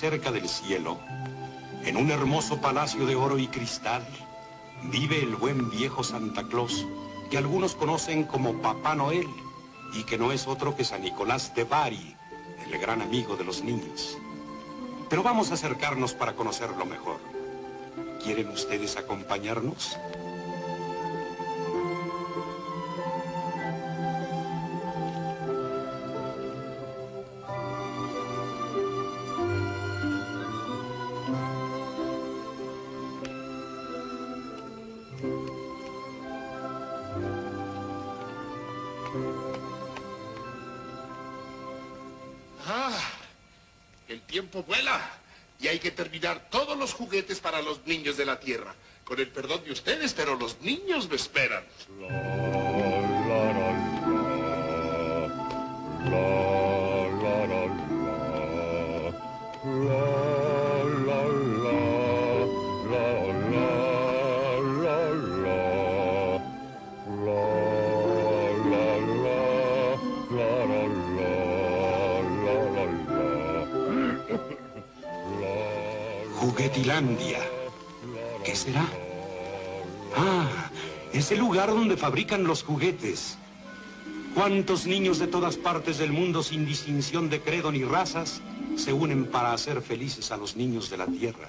cerca del cielo, en un hermoso palacio de oro y cristal, vive el buen viejo Santa Claus, que algunos conocen como Papá Noel, y que no es otro que San Nicolás de Bari, el gran amigo de los niños. Pero vamos a acercarnos para conocerlo mejor. ¿Quieren ustedes acompañarnos? Juguetes para los niños de la Tierra. Con el perdón de ustedes, pero los niños me esperan. Juguetilandia. ¿Qué será? Ah, es el lugar donde fabrican los juguetes. ¿Cuántos niños de todas partes del mundo sin distinción de credo ni razas se unen para hacer felices a los niños de la Tierra?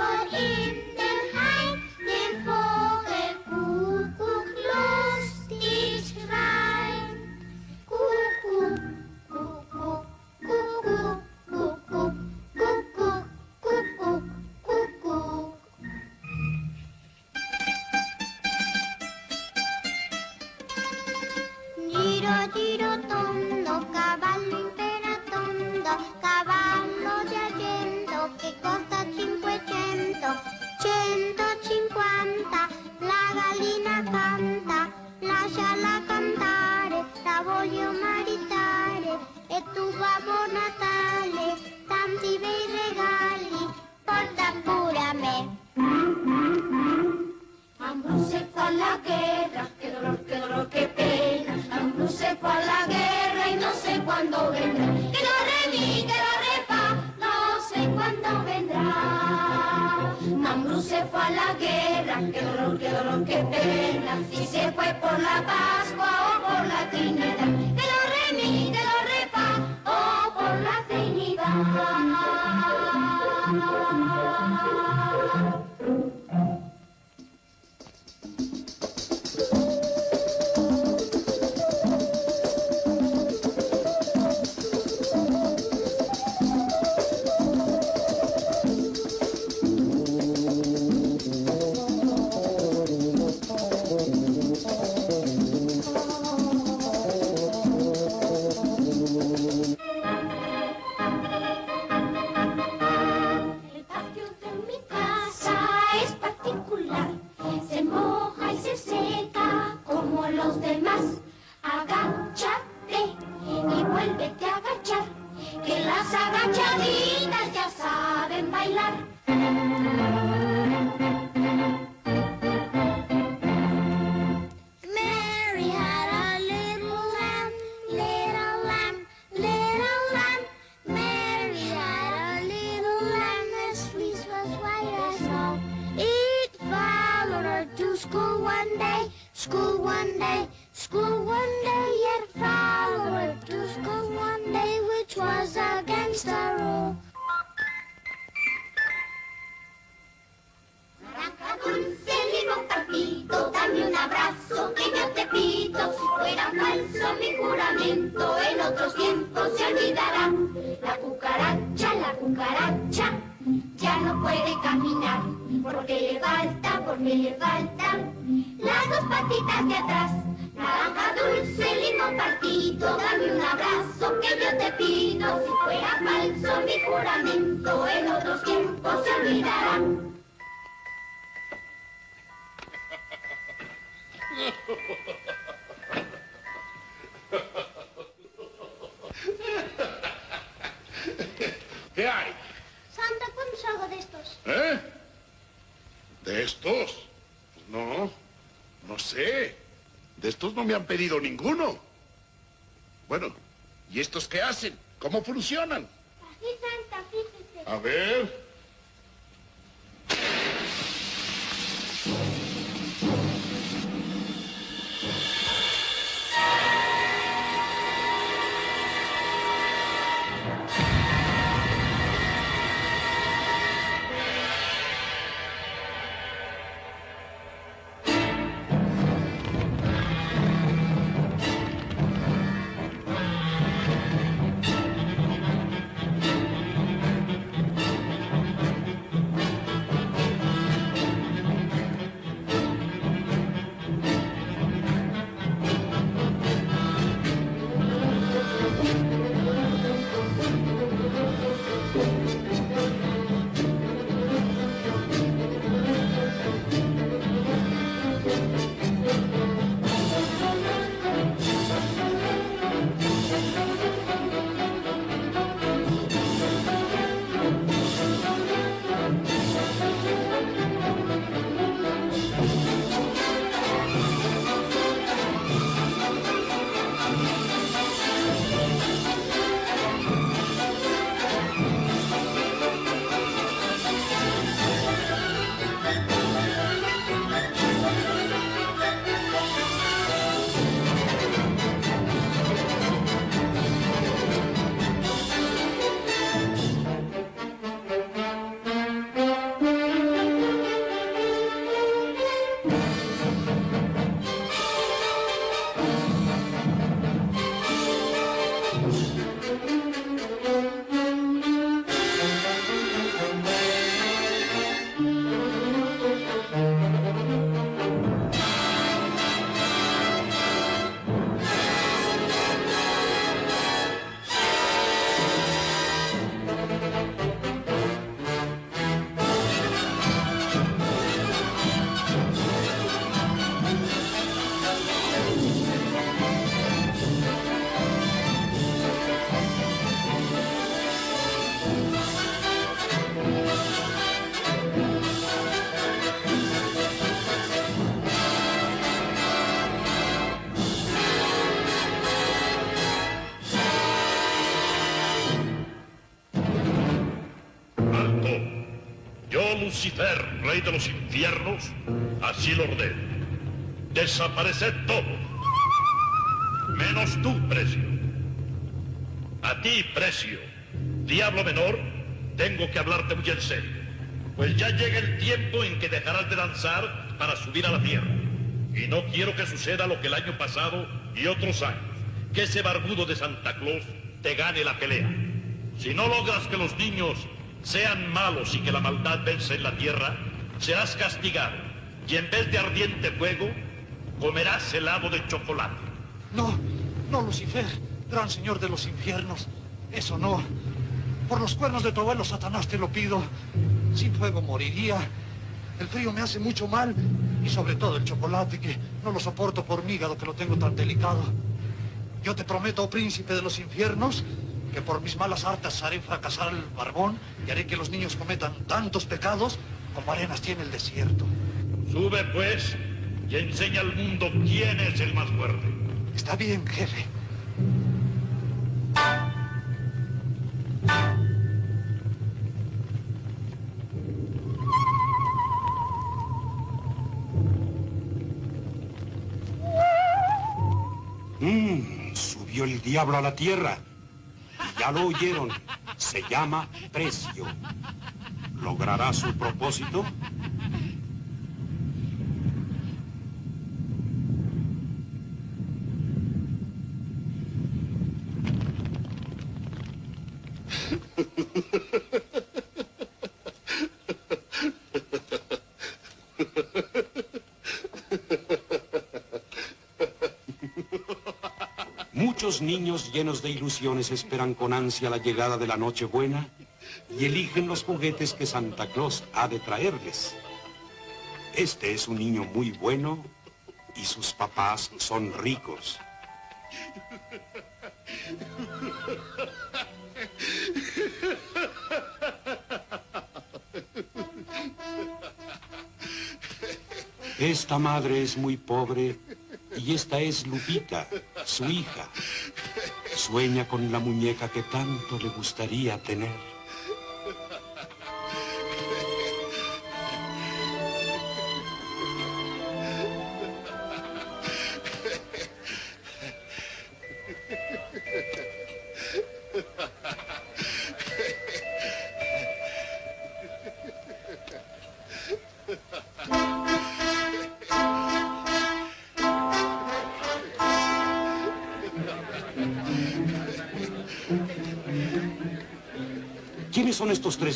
But if school one day, school one day, school one day. It followed to school one day, which was against the rule. Naranja dulce, limón partido, dame un abrazo que yo te pido. Si fuera falso mi juramento, en otros tiempos se olvidará. La cucaracha, la cucaracha, ya no puede caminar. Porque le falta, porque le faltan las dos patitas de atrás. Naranja dulce, limón partido, dame un abrazo que yo te pido. Si fuera falso mi juramento, en otros tiempos se olvidará. ¿Qué hay? Santa, ¿cuándo salgo de estos? ¿Eh? ¿De estos? Pues no, no sé. De estos no me han pedido ninguno. Bueno, ¿y estos qué hacen? ¿Cómo funcionan? Así, Santa, fíjese. A ver. Lucifer, rey de los infiernos, así lo ordeno. Desapareced todo. Menos tú, Precio. A ti, Precio, diablo menor, tengo que hablarte muy en serio. Pues ya llega el tiempo en que dejarás de danzar para subir a la tierra. Y no quiero que suceda lo que el año pasado y otros años. Que ese barbudo de Santa Claus te gane la pelea. Si no logras que los niños sean malos y que la maldad vence en la tierra, serás castigado. Y en vez de ardiente fuego, comerás helado de chocolate. No, no, Lucifer, gran señor de los infiernos. Eso no. Por los cuernos de tu abuelo Satanás te lo pido. Sin fuego moriría. El frío me hace mucho mal. Y sobre todo el chocolate, que no lo soporto por mi hígado, que lo tengo tan delicado. Yo te prometo, oh príncipe de los infiernos, que por mis malas artes haré fracasar el barbón y haré que los niños cometan tantos pecados como arenas tiene el desierto. Sube, pues, y enseña al mundo quién es el más fuerte. Está bien, jefe. Mmm, subió el diablo a la tierra. Ya lo oyeron. Se llama precio. ¿Logrará su propósito? Niños llenos de ilusiones esperan con ansia la llegada de la Nochebuena y eligen los juguetes que Santa Claus ha de traerles. Este es un niño muy bueno y sus papás son ricos. Esta madre es muy pobre y esta es Lupita, su hija. Sueña con la muñeca que tanto le gustaría tener.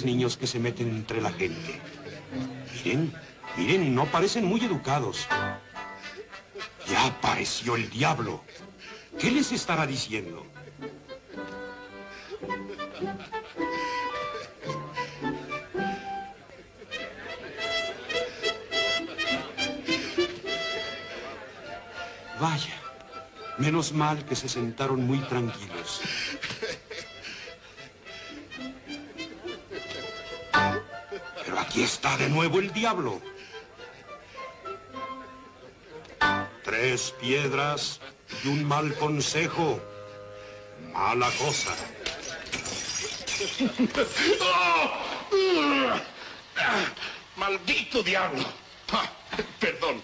Niños que se meten entre la gente? Miren, miren, no parecen muy educados. Ya apareció el diablo. ¿Qué les estará diciendo? Vaya, menos mal que se sentaron muy tranquilos. De nuevo el diablo. Tres piedras y un mal consejo. Mala cosa. ¡Maldito diablo! Ah, perdón,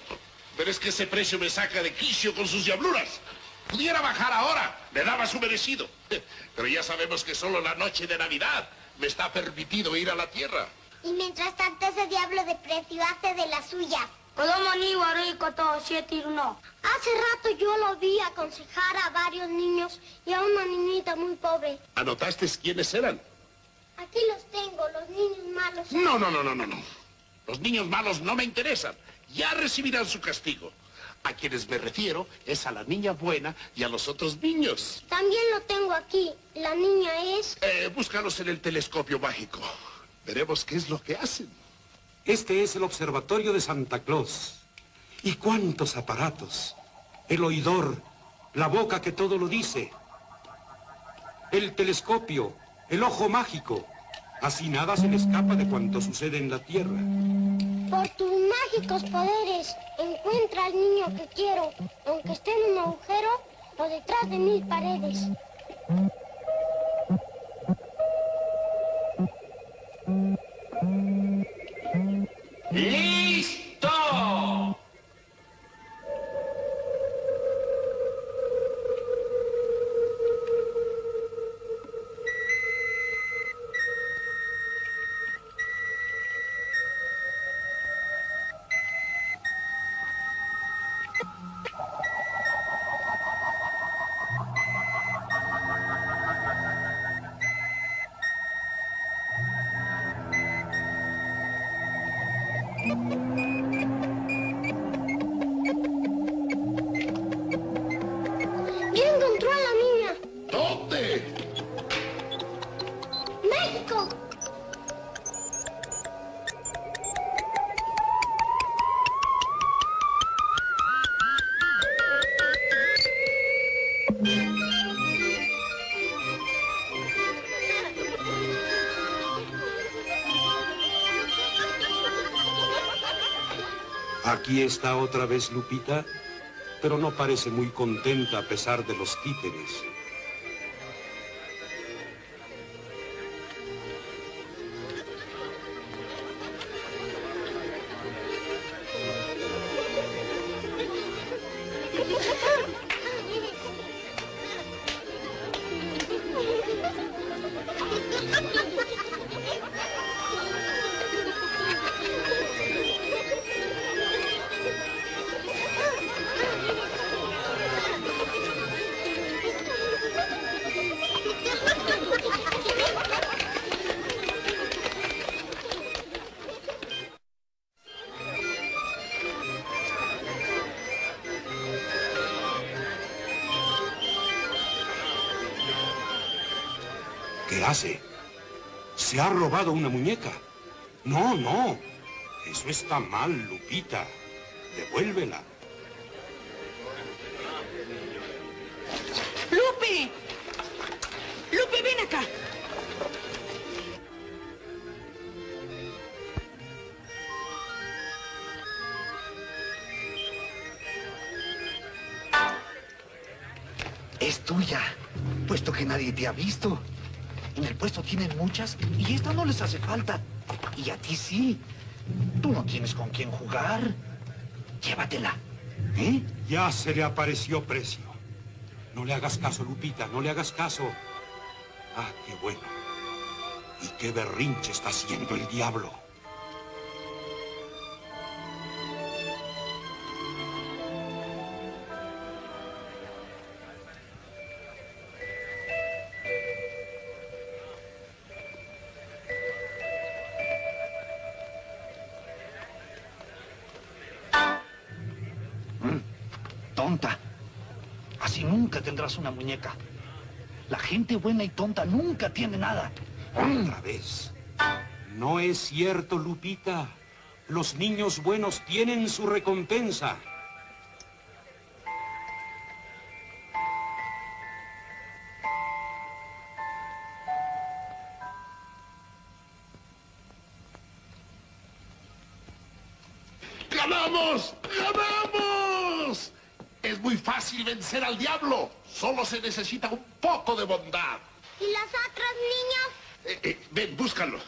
pero es que ese precio me saca de quicio con sus diabluras. Pudiera bajar ahora, me daba su merecido. Pero ya sabemos que solo la noche de Navidad me está permitido ir a la tierra. Y mientras tanto ese diablo de precio hace de la suya. Hace rato yo lo vi aconsejar a varios niños y a una niñita muy pobre. ¿Anotaste quiénes eran? Aquí los tengo, los niños malos. No, no, no, no, no, no. Los niños malos no me interesan. Ya recibirán su castigo. A quienes me refiero es a la niña buena y a los otros niños. También lo tengo aquí. La niña es... Eh, búscalos en el telescopio mágico. Veremos qué es lo que hacen. Este es el observatorio de Santa Claus. ¿Y cuántos aparatos? El oidor, la boca que todo lo dice, el telescopio, el ojo mágico. Así nada se le escapa de cuanto sucede en la Tierra. Por tus mágicos poderes, encuentra al niño que quiero, aunque esté en un agujero o detrás de mil paredes. Лист! Aquí está otra vez Lupita, pero no parece muy contenta a pesar de los títeres. Ha robado una muñeca. No, no. Eso está mal, Lupita. Devuélvela. ¡Lupe! ¡Lupe, ven acá! Es tuya, puesto que nadie te ha visto. En el puesto tienen muchas y esta no les hace falta. Y a ti sí. Tú no tienes con quién jugar. Llévatela. ¿Eh? Ya se le apareció precio. No le hagas caso, Lupita, no le hagas caso. Ah, qué bueno. Y qué berrinche está haciendo el diablo. Tendrás una muñeca. La gente buena y tonta nunca tiene nada. Otra vez. No es cierto, Lupita. Los niños buenos tienen su recompensa. ¡Ganamos! ¡Ganamos! Es muy fácil vencer al diablo. Solo se necesita un poco de bondad. ¿Y las otras niñas? Eh, eh, ven, búscalo.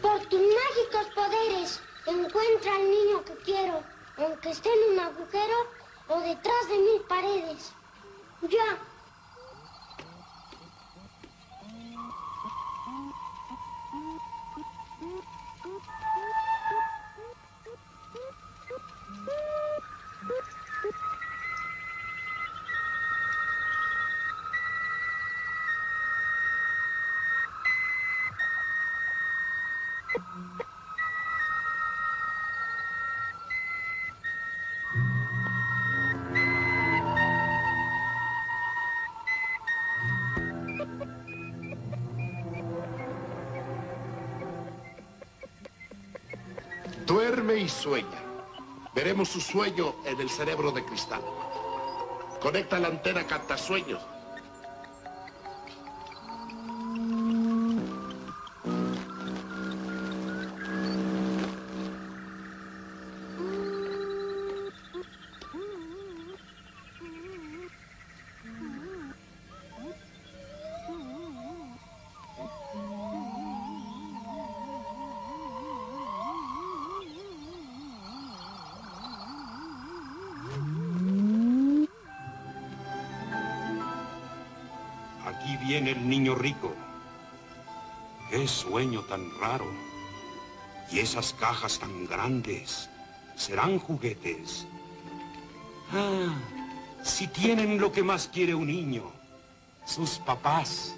Por tus mágicos poderes, encuentra al niño que quiero, aunque esté en un agujero o detrás de mil paredes. Ya. Veremos su sueño en el cerebro de cristal. Conecta la antena captasueños. Rico. Qué sueño tan raro. Y esas cajas tan grandes. Serán juguetes. Ah, si tienen lo que más quiere un niño. Sus papás.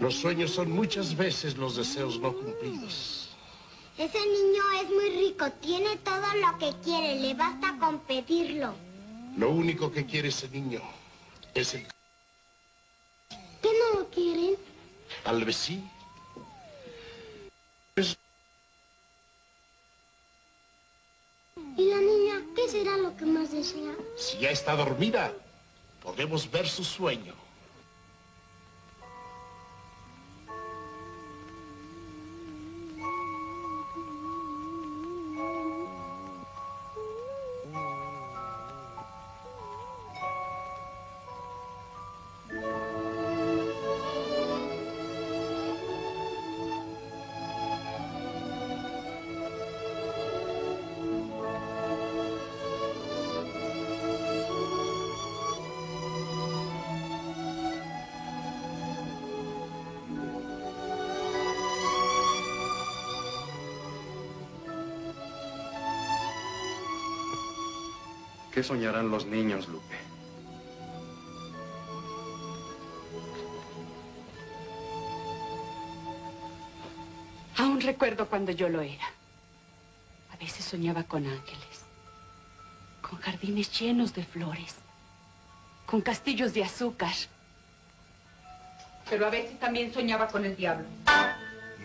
Los sueños son muchas veces los deseos no cumplidos. Ese niño es muy rico, tiene todo lo que quiere, le basta con pedirlo. Lo único que quiere ese niño es el ¿Qué no lo quieren? al vecino. ¿Y la niña qué será lo que más desea? Si ya está dormida, podemos ver su sueño. ¿Qué soñarán los niños, Lupe? Aún recuerdo cuando yo lo era. A veces soñaba con ángeles, con jardines llenos de flores, con castillos de azúcar. Pero a veces también soñaba con el diablo.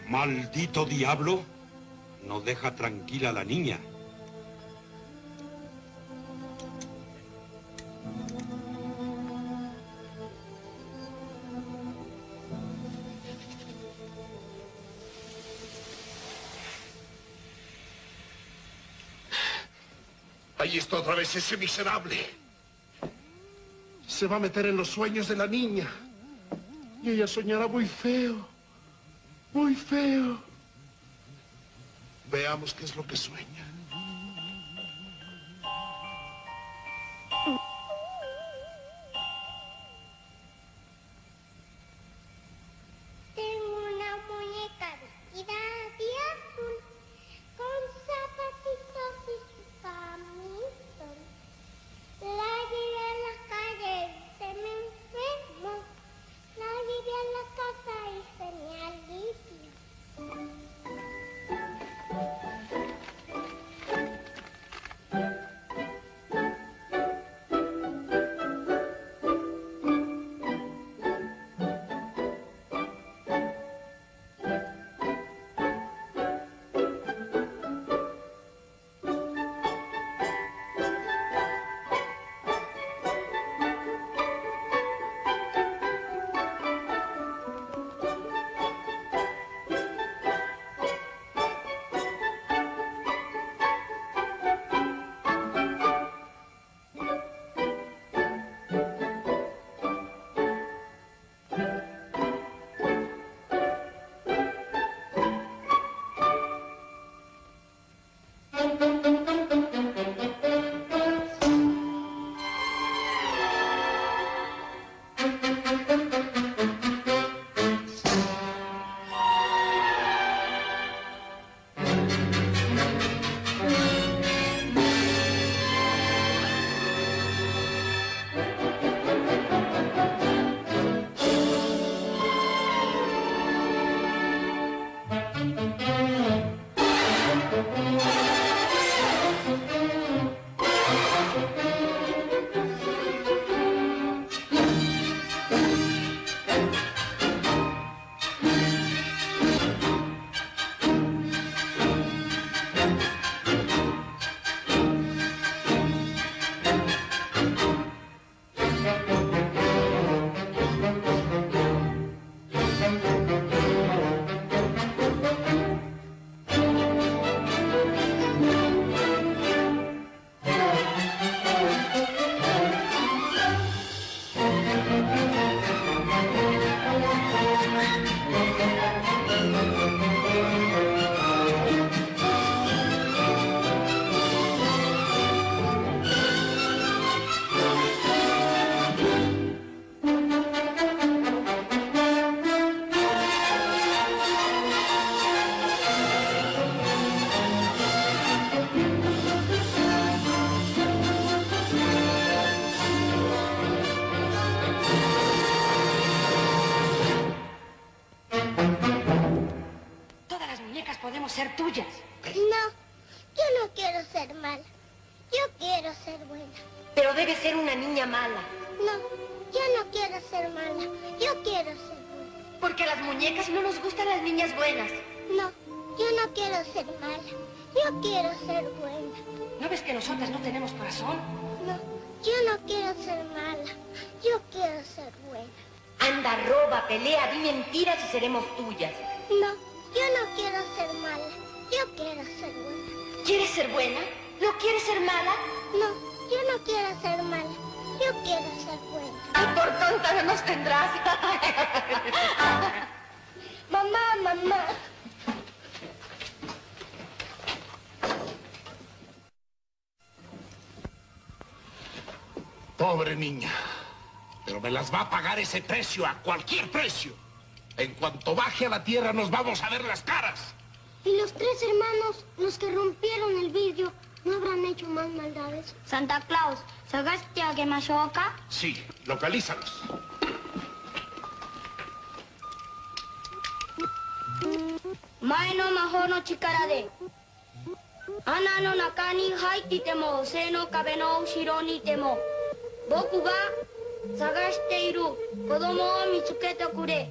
Maldito diablo. No deja tranquila a la niña. Está otra vez ese miserable. Se va a meter en los sueños de la niña. Y ella soñará muy feo. Muy feo. Veamos qué es lo que sueña. Ser tuyas. niña, pero me las va a pagar ese precio, a cualquier precio. En cuanto baje a la tierra nos vamos a ver las caras. Y los tres hermanos, los que rompieron el vidrio, ¿no habrán hecho más maldades? Santa Claus, ¿sacaste a Quemachoca? Sí, localízalos. Maeno mahono chikarade. Ana no nakani haitite mo, no kabe no ushiro ni temo. 僕が探している子供を見つけてくれ。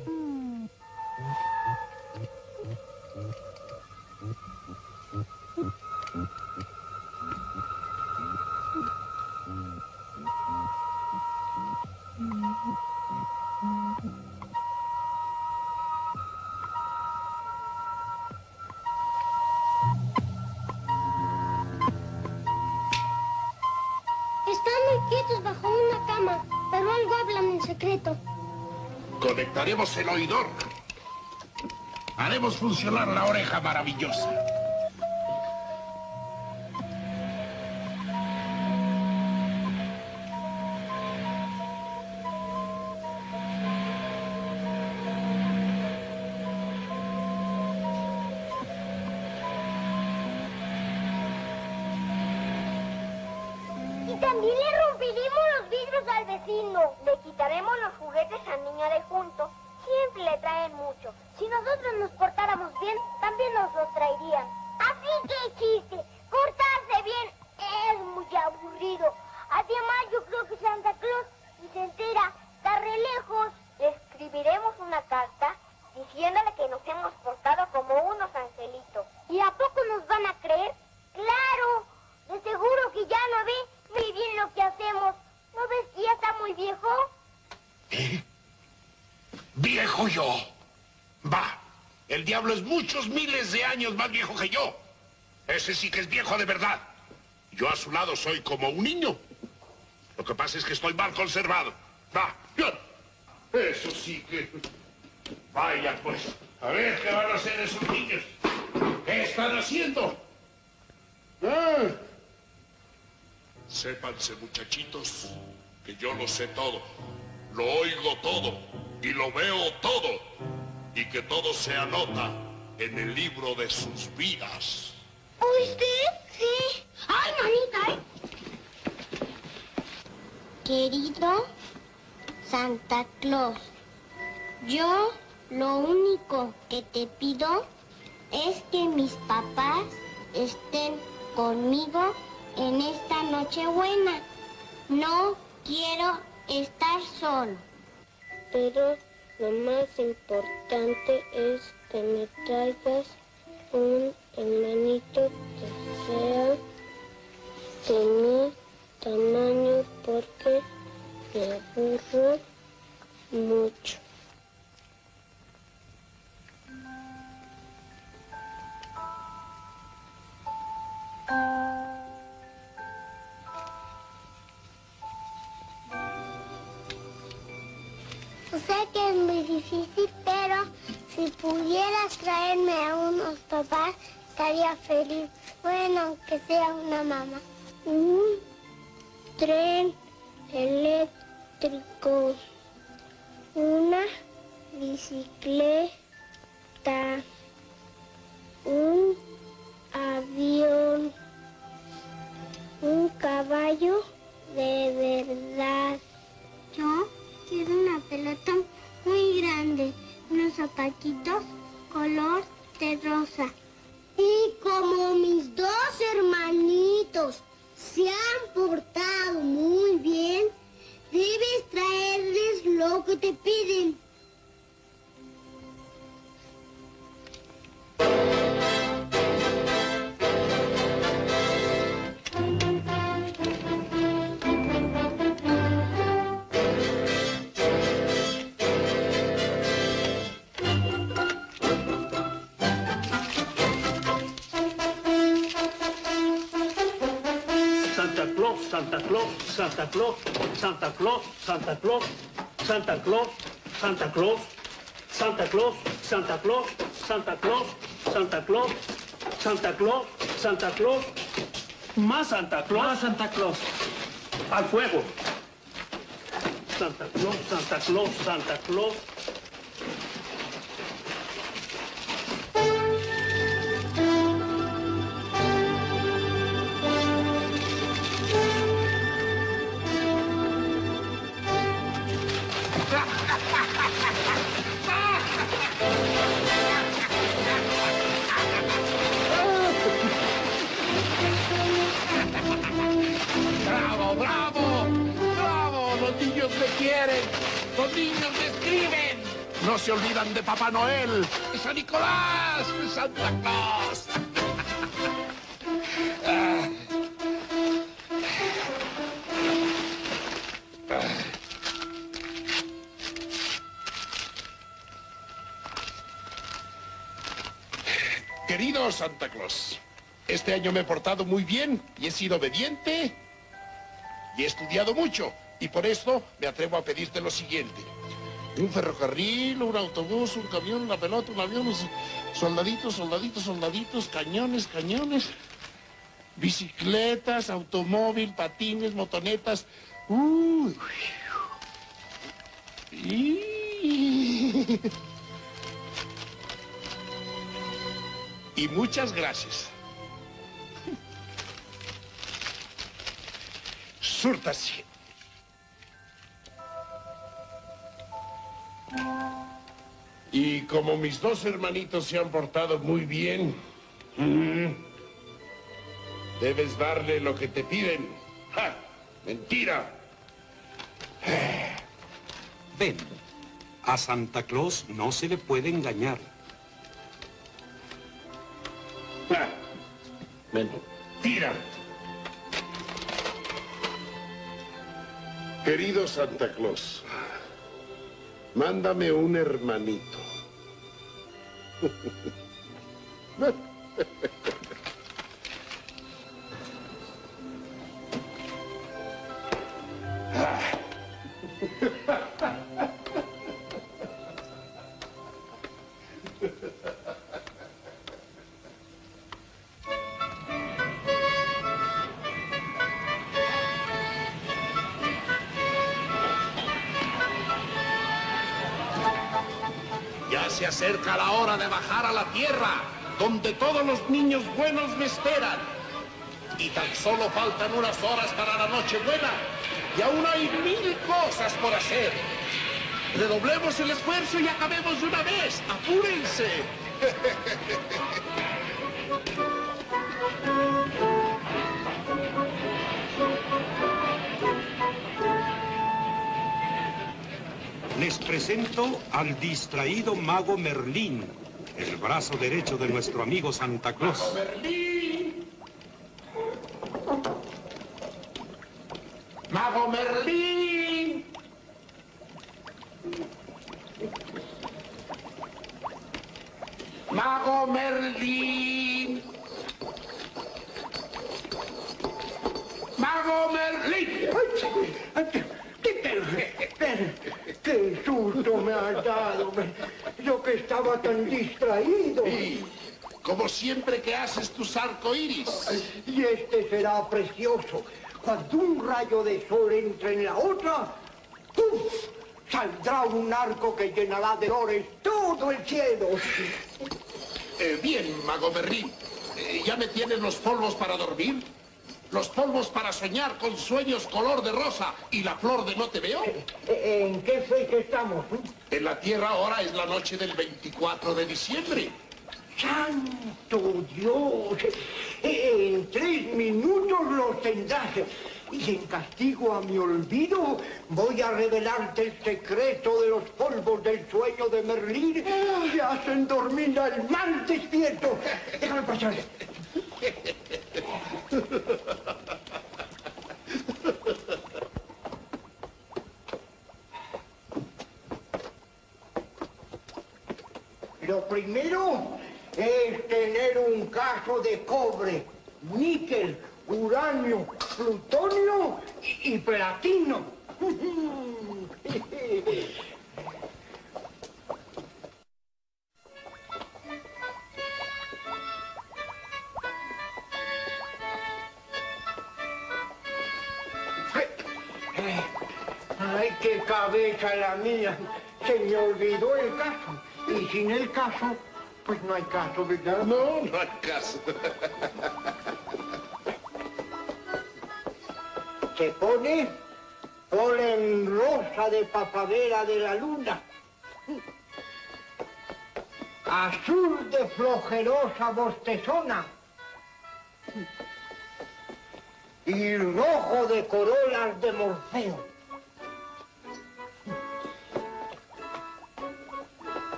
El oidor. Haremos funcionar la oreja maravillosa. Soy como un niño. Lo que pasa es que estoy mal conservado. Va, ya. Eso sí que... Vaya pues, a ver qué van a hacer esos niños. ¿Qué están haciendo? Ah. Sépanse, muchachitos, que yo lo sé todo, lo oigo todo y lo veo todo, y que todo se anota en el libro de sus vidas. ¿Usted? Sí. ¡Ay, manita! Querido Santa Claus, yo lo único que te pido es que mis papás estén conmigo en esta Nochebuena. No quiero estar solo. Pero lo más importante es que me traigas un hermanito que sea de mi tamaño porque me aburro mucho. Sé que es muy difícil, pero si pudieras traerme a unos papás, estaría feliz. Bueno, que sea una mamá. Un tren eléctrico, una bicicleta, un avión, un caballo de verdad. Yo quiero una pelota muy grande, unos zapatitos color de rosa. Y como mis dos hermanitos se han portado muy bien, debes traerles lo que te piden. Santa Claus, Santa Claus, Santa Claus, Santa Claus, Santa Claus, Santa Claus, Santa Claus, Santa Claus, Santa Claus, Santa Claus, Santa Claus, más Santa Claus, más Santa Claus, al fuego. Santa Claus, Santa Claus, Santa Claus. Se olvidan de Papá Noel, San Nicolás, Santa Claus. Querido Santa Claus, este año me he portado muy bien y he sido obediente y he estudiado mucho. Y por esto me atrevo a pedirte lo siguiente. Un ferrocarril, un autobús, un camión, una pelota, un avión, soldaditos, soldaditos, soldaditos, cañones, cañones, bicicletas, automóvil, patines, motonetas. Uy. Y... y muchas gracias. Súrtase. Y como mis dos hermanitos se han portado muy bien, mm, debes darle lo que te piden. ¡Ja! ¡Mentira! Ven, a Santa Claus no se le puede engañar. ¡Ja! ¡Mentira! Querido Santa Claus, mándame un hermanito. Ha, ha, ha. Los niños buenos me esperan. Y tan solo faltan unas horas para la Nochebuena, y aún hay mil cosas por hacer. Redoblemos el esfuerzo y acabemos de una vez. ¡Apúrense! Les presento al distraído mago Merlín, el brazo derecho de nuestro amigo Santa Claus. Arcoíris. Y este será precioso. Cuando un rayo de sol entre en la otra, ¡puf! Saldrá un arco que llenará de flores todo el cielo. Eh, bien, Mago. Eh, ¿Ya me tienes los polvos para dormir? ¿Los polvos para soñar con sueños color de rosa y la flor de no te veo? Eh, ¿En qué fecha estamos? En la Tierra ahora es la noche del 24 de diciembre. ¡Santo Dios! En tres minutos los tendrás. Y en castigo a mi olvido voy a revelarte el secreto de los polvos del sueño de Merlín que hacen dormir al mal despierto. Déjame pasar. Lo primero es tener un caso de cobre, níquel uranio, plutonio y, platino. Ay, qué cabeza la mía. Se me olvidó el caso. Y sin el caso, pues no hay caso, ¿verdad? No, no hay caso. Se pone polen rosa de papadera de la luna. Azul de flojerosa bostezona. Y rojo de corolas de Morfeo.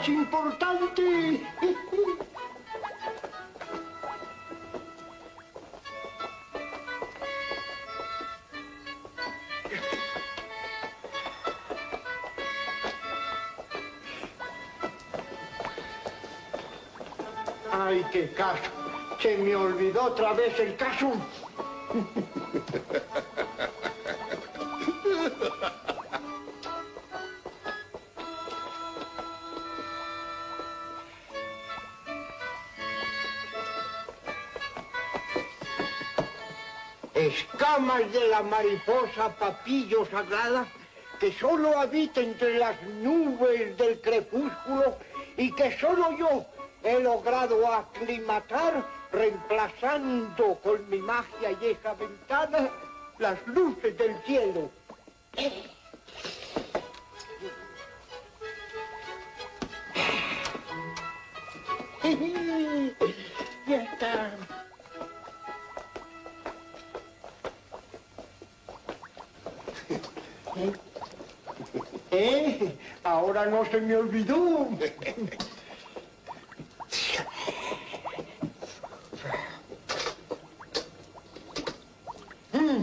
Más importante. Ay, qué caso. Se me olvidó otra vez el caso. De la mariposa papillo sagrada que solo habita entre las nubes del crepúsculo y que solo yo he logrado aclimatar reemplazando con mi magia y esa ventana las luces del cielo. ¿Eh? Ahora no se me olvidó. Mm.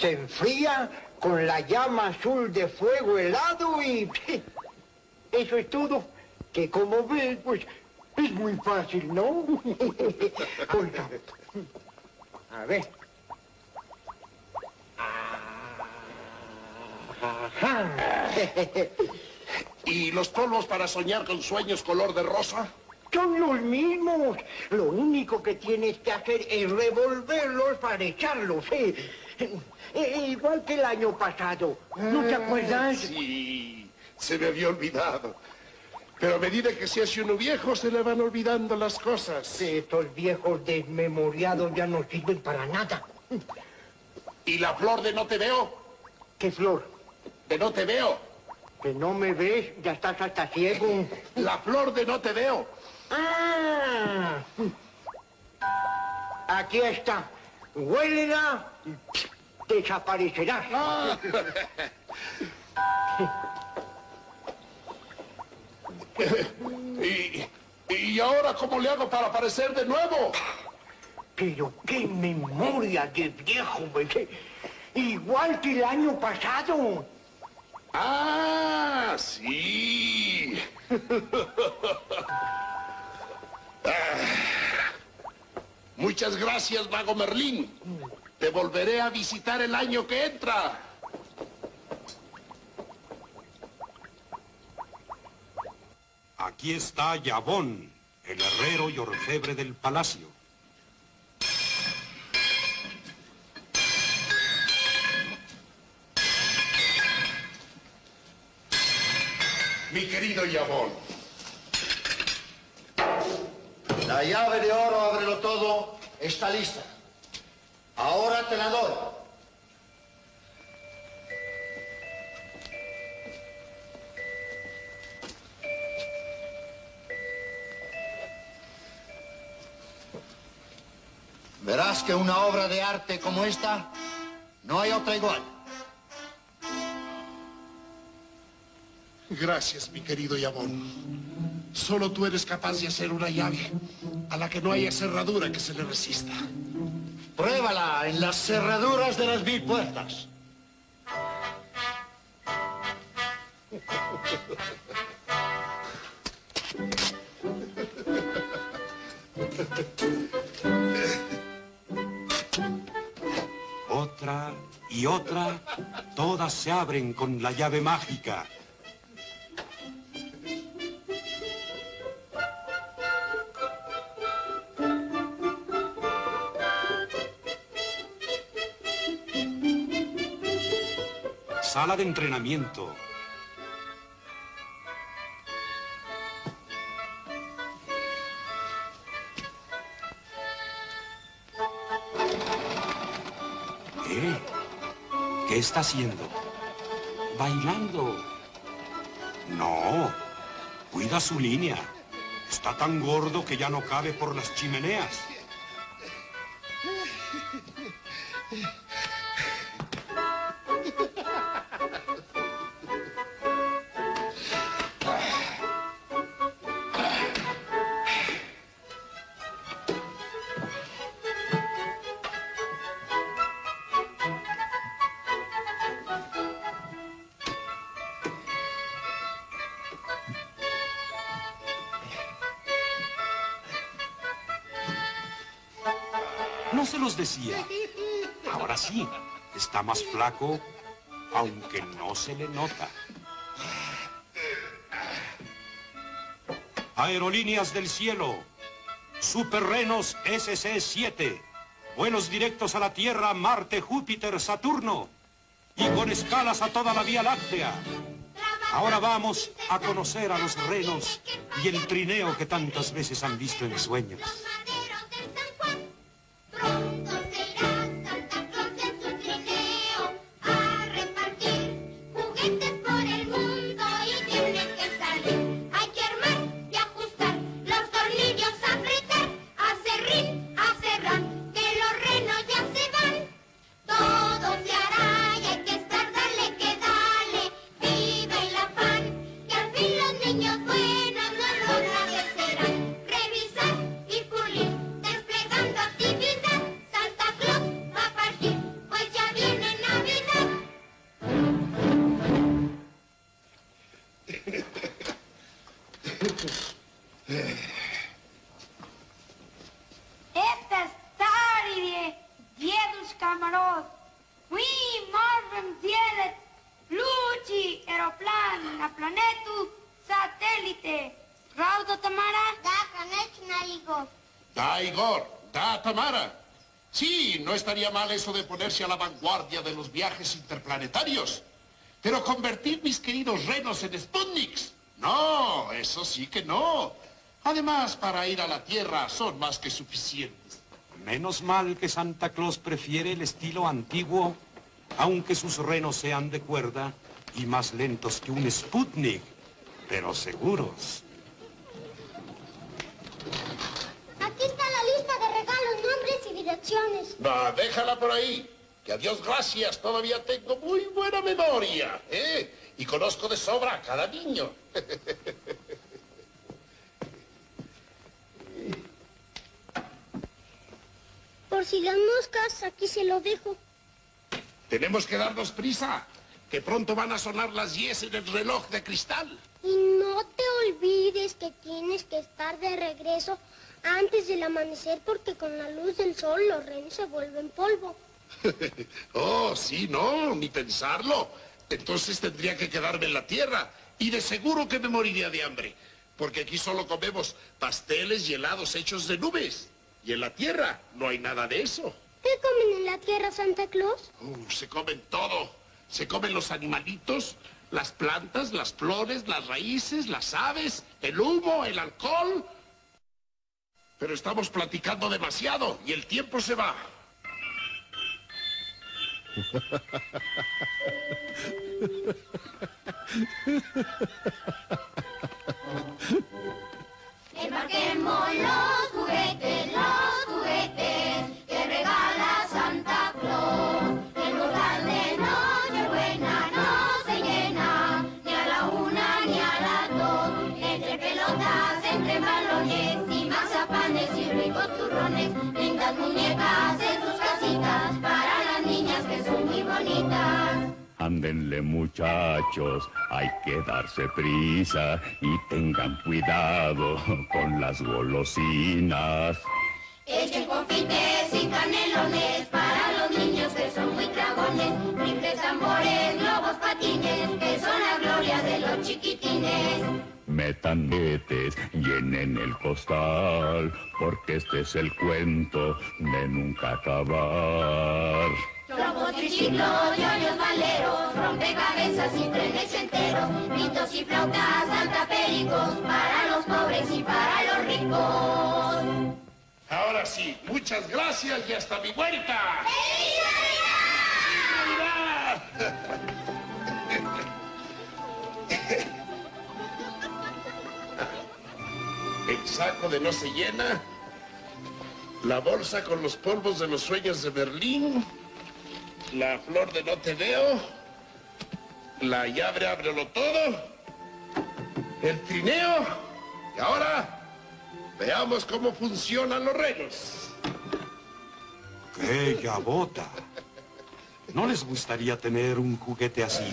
Se enfría con la llama azul de fuego helado y eso es todo. Que como ves, pues es muy fácil, ¿no? A ver. ¿Y los polvos para soñar con sueños color de rosa? Son los mismos. Lo único que tienes que hacer es revolverlos para echarlos. ¿eh? Eh, igual que el año pasado. ¿No te acuerdas? Sí, se me había olvidado. Pero a medida que se hace uno viejo, se le van olvidando las cosas. Estos viejos desmemoriados ya no sirven para nada. ¿Y la flor de no te veo? ¿Qué flor? De no te veo. Que no me ves, ya estás hasta ciego. La flor de no te veo. Ah. Aquí está. Huélela y desaparecerás. Ah. ¿Y, ¿Y ahora cómo le hago para aparecer de nuevo? Pero qué memoria de viejo, bebé. Igual que el año pasado. Ah, sí. Ah. Muchas gracias, Mago Merlín. Te volveré a visitar el año que entra. Aquí está Yabón, el herrero y orfebre del palacio. Mi querido Yabón. La llave de oro, ábrelo todo, está lista. Ahora te la doy. Verás que una obra de arte como esta no hay otra igual. Gracias, mi querido Yabón. Solo tú eres capaz de hacer una llave a la que no haya cerradura que se le resista. Pruébala en las cerraduras de las mil puertas. Otra y otra, todas se abren con la llave mágica. Sala de entrenamiento. ¿Eh? ¿Qué está haciendo? Bailando. No. Cuida su línea. Está tan gordo que ya no cabe por las chimeneas. Ahora sí, está más flaco, aunque no se le nota. Aerolíneas del cielo, Superrenos SC-7, vuelos directos a la Tierra, Marte, Júpiter, Saturno, y con escalas a toda la Vía Láctea. Ahora vamos a conocer a los renos y el trineo que tantas veces han visto en sueños. Eso de ponerse a la vanguardia de los viajes interplanetarios. Pero convertir mis queridos renos en Sputniks. No, eso sí que no. Además, para ir a la Tierra son más que suficientes. Menos mal que Santa Claus prefiere el estilo antiguo, aunque sus renos sean de cuerda y más lentos que un Sputnik, pero seguros. Aquí está la lista de regalos, Va, déjala por ahí. Que a Dios gracias, todavía tengo muy buena memoria, ¿eh? Y conozco de sobra a cada niño. Por si las moscas, aquí se lo dejo. Tenemos que darnos prisa, que pronto van a sonar las 10 en el reloj de cristal. Y no te olvides que tienes que estar de regreso antes del amanecer porque con la luz del sol los renos se vuelven polvo. oh, sí, no, ni pensarlo. Entonces tendría que quedarme en la tierra. Y de seguro que me moriría de hambre. Porque aquí solo comemos pasteles y helados hechos de nubes. Y en la tierra no hay nada de eso. ¿Qué comen en la tierra, Santa Claus? Uh, se comen todo. Se comen los animalitos, las plantas, las flores, las raíces, las aves, el humo, el alcohol. Pero estamos platicando demasiado y el tiempo se va. Embarquemos los juguetes, los juguetes Ándenle muchachos, hay que darse prisa y tengan cuidado con las golosinas. Echen confites y canelones para los niños que son muy tragones. Rifles, tambores, globos, patines, que son la gloria de los chiquitines. Metan metes, llenen el costal, porque este es el cuento de nunca acabar. Trompos, triciclos, yoyos, maleros, rompecabezas y trenes enteros, gritos y flautas, saltapericos, para los pobres y para los ricos. Ahora sí, muchas gracias y hasta mi vuelta. El saco de no se llena, la bolsa con los polvos de los sueños de Berlín, la flor de no te veo, la llave ábrelo todo, el trineo y ahora veamos cómo funcionan los renos. ¡Bella bota! ¿No les gustaría tener un juguete así?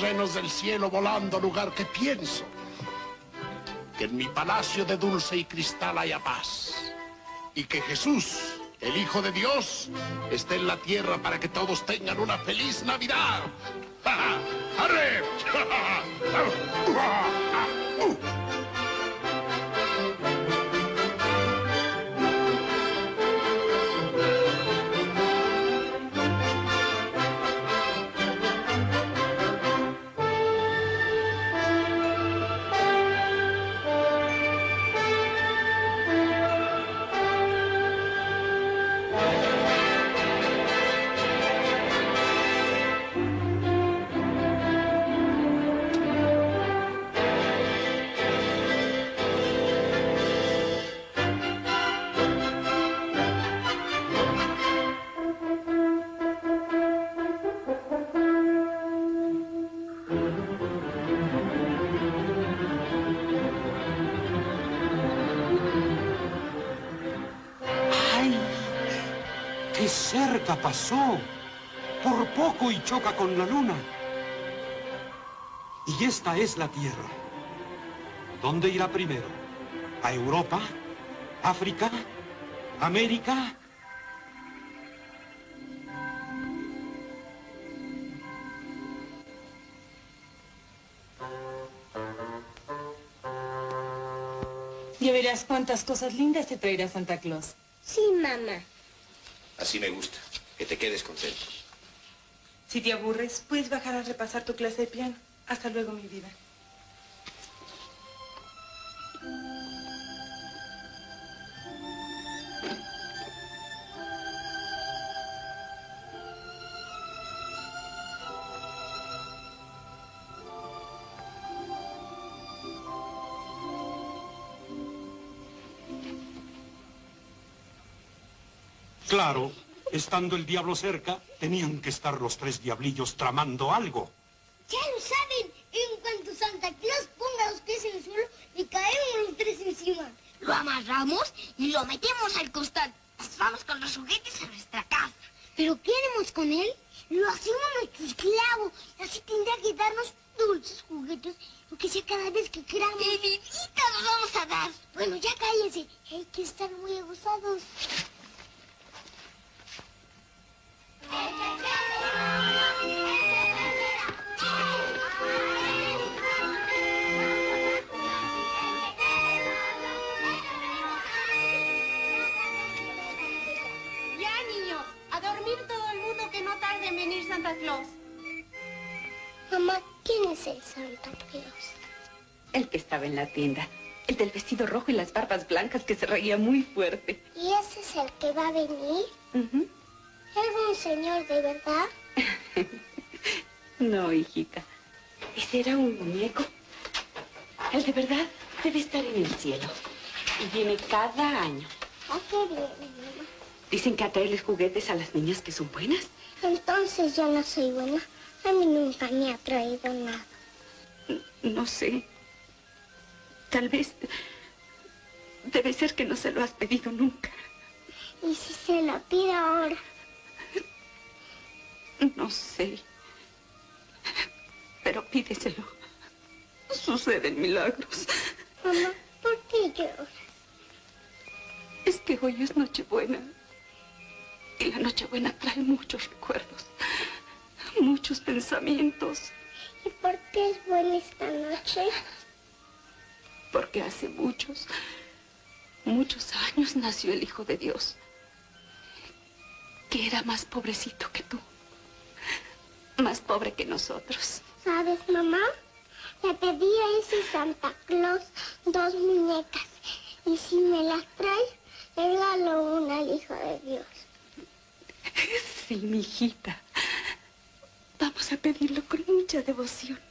Renos del cielo, volando lugar que pienso. Que en mi palacio de dulce y cristal haya paz. Y que Jesús, el Hijo de Dios, esté en la tierra para que todos tengan una feliz Navidad. ¡Arre! pasó! Por poco y choca con la luna. Y esta es la Tierra. ¿Dónde irá primero? ¿A Europa? ¿África? ¿América? Ya verás cuántas cosas lindas te traerá Santa Claus. Sí, mamá. Así me gusta, que te quedes contento. Si te aburres, puedes bajar a repasar tu clase de piano. Hasta luego, mi vida. Claro, estando el diablo cerca, tenían que estar los tres diablillos tramando algo. Ya lo saben, en cuanto Santa Claus ponga los pies en el suelo, le caemos los tres encima. Lo amarramos y lo metemos al costal. Nos vamos con los juguetes a nuestra casa. ¿Pero qué haremos con él? Lo hacemos nuestro esclavo. Así tendrá que darnos dulces juguetes, lo que sea cada vez que queramos. ¡Qué vivita nos vamos a dar! Bueno, ya cállense. Hay que estar muy abusados. Que estaba en la tienda. El del vestido rojo y las barbas blancas que se reía muy fuerte. ¿Y ese es el que va a venir? ¿Es un señor de verdad? No, hijita. Ese era un muñeco. El de verdad debe estar en el cielo. Y viene cada año. ¿A qué viene, mamá? Dicen que a traerles juguetes a las niñas que son buenas. Entonces yo no soy buena. A mí nunca me ha traído nada. No sé. Tal vez... Debe ser que no se lo has pedido nunca. ¿Y si se lo pido ahora? No sé. Pero pídeselo. Suceden milagros. Mamá, ¿por qué lloras? Es que hoy es Nochebuena. Y la Nochebuena trae muchos recuerdos. Muchos pensamientos. ¿Y por qué es buena esta noche? Porque hace muchos, muchos años nació el Hijo de Dios. Que era más pobrecito que tú. Más pobre que nosotros. ¿Sabes, mamá? Le pedí a ese Santa Claus dos muñecas. Y si me las trae, le regalo una al Hijo de Dios. Sí, mi hijita. Vamos a pedirlo con mucha devoción.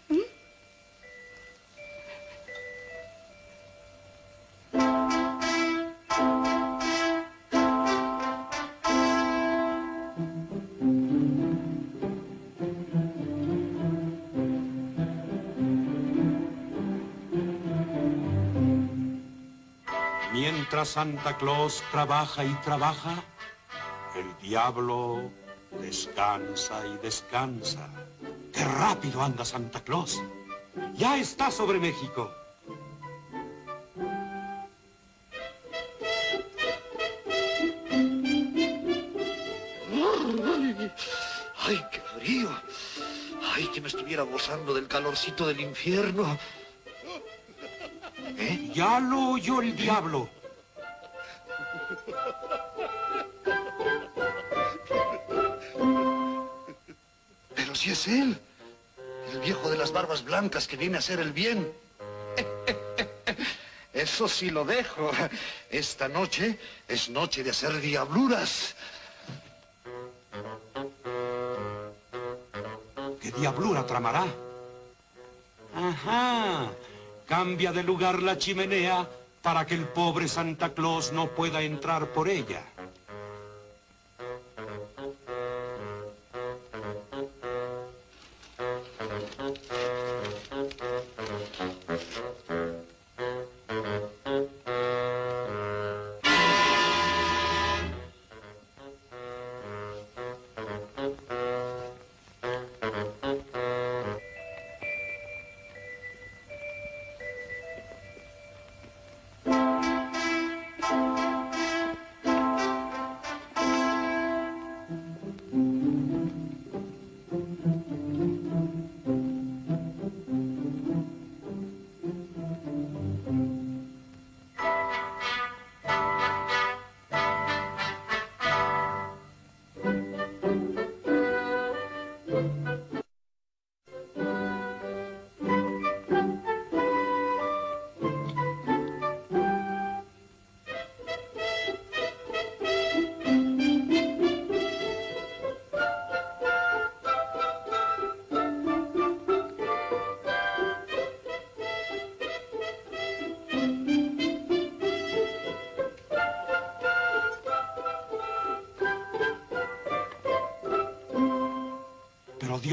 Mientras Santa Claus trabaja y trabaja, el diablo descansa y descansa. ¡Qué rápido anda Santa Claus! Ya está sobre México. Ay, qué frío. Ay, que me estuviera gozando del calorcito del infierno. ¿Eh? Ya lo oyó el diablo. Es él, el viejo de las barbas blancas que viene a hacer el bien. Eso sí lo dejo. Esta noche es noche de hacer diabluras. ¿Qué diablura tramará? Ajá. Cambia de lugar la chimenea para que el pobre Santa Claus no pueda entrar por ella.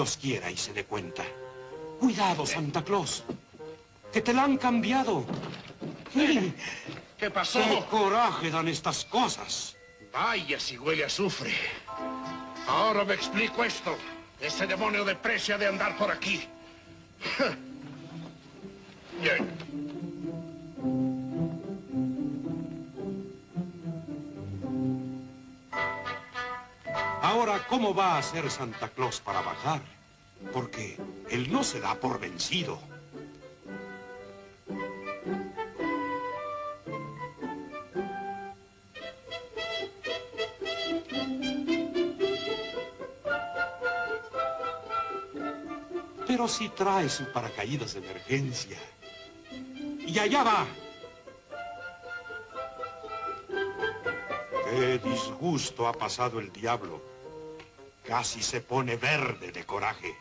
Dios quiera y se dé cuenta. Cuidado, Santa Claus. Que te la han cambiado. ¿Qué pasó? ¡Qué coraje dan estas cosas! Vaya si huele a azufre. Ahora me explico esto. Ese demonio de precio ha de andar por aquí. Va a hacer Santa Claus para bajar? Porque él no se da por vencido. Pero si trae su paracaídas de emergencia. Y allá va. Qué disgusto ha pasado el diablo. Casi se pone verde de coraje.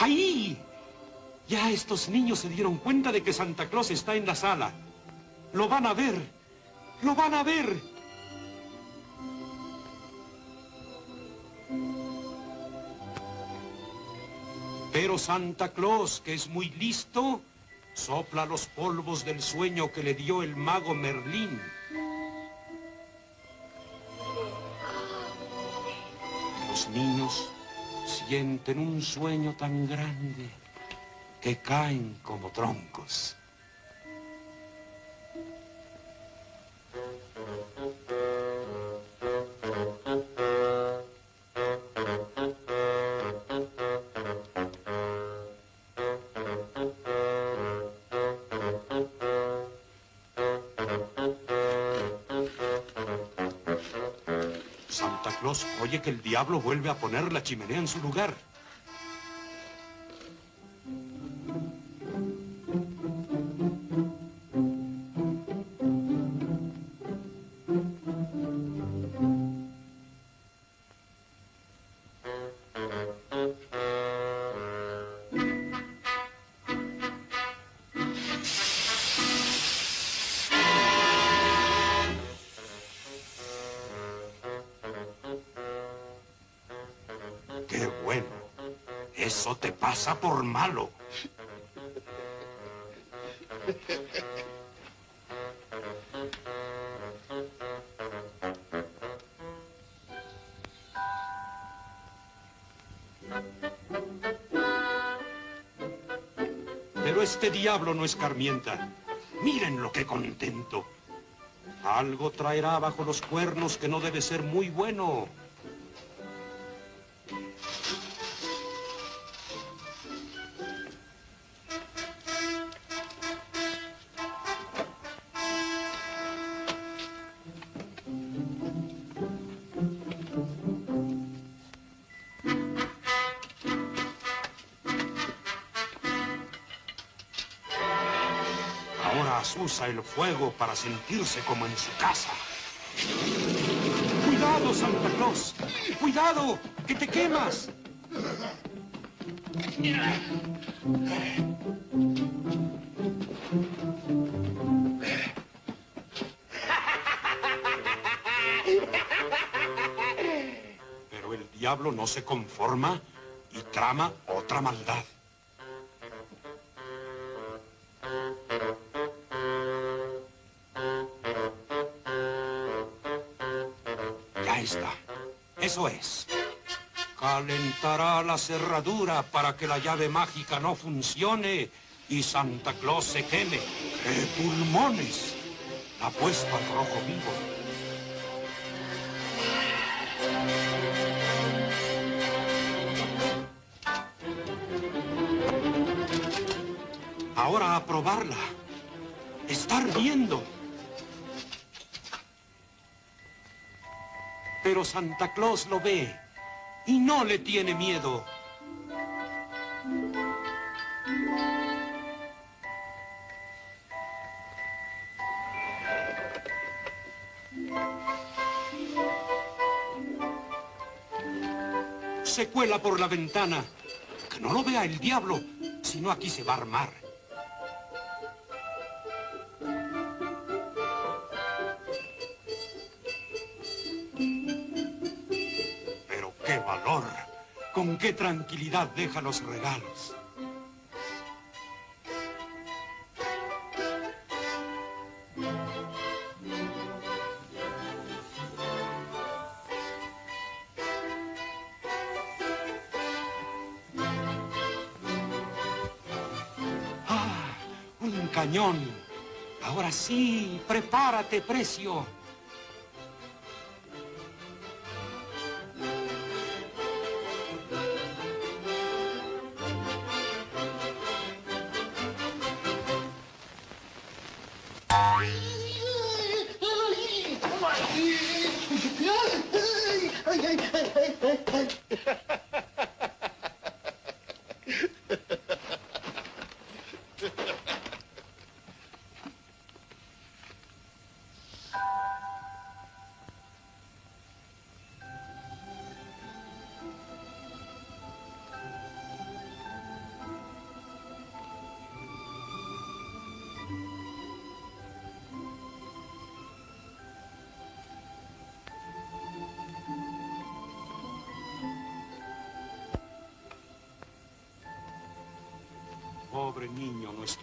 ¡Ahí! Ya estos niños se dieron cuenta de que Santa Claus está en la sala. Lo van a ver. Lo van a ver. Pero Santa Claus, que es muy listo, sopla los polvos del sueño que le dio el mago Merlín. Sienten un sueño tan grande que caen como troncos. Diablo vuelve a poner la chimenea en su lugar. Pasa por malo. Pero este diablo no escarmienta. Miren lo que contento. Algo traerá bajo los cuernos que no debe ser muy bueno. Fuego para sentirse como en su casa. ¡Cuidado, Santa Claus! ¡Cuidado! ¡Que te quemas! Pero el diablo no se conforma y trama otra maldad. Ya está. Eso es. Calentará la cerradura para que la llave mágica no funcione y Santa Claus se queme. ¡Qué pulmones! La puesta al rojo vivo. Ahora a probarla. Estar viendo. Pero Santa Claus lo ve y no le tiene miedo. Se cuela por la ventana. Que no lo vea el diablo, si no aquí se va a armar. Qué tranquilidad deja los regalos. Ah, cañón. Ahora sí, prepárate, precio.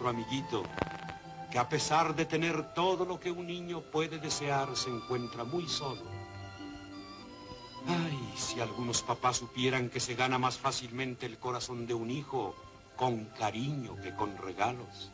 Amiguito, que a pesar de tener todo lo que un niño puede desear, se encuentra muy solo. Ay, si algunos papás supieran que se gana más fácilmente el corazón de un hijo con cariño que con regalos.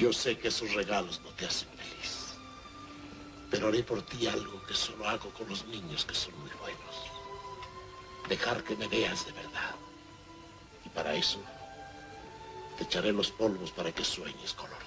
Yo sé que esos regalos no te hacen feliz. Pero haré por ti algo que solo hago con los niños que son muy buenos. Dejar que me veas de verdad. Y para eso, te echaré los polvos para que sueñes color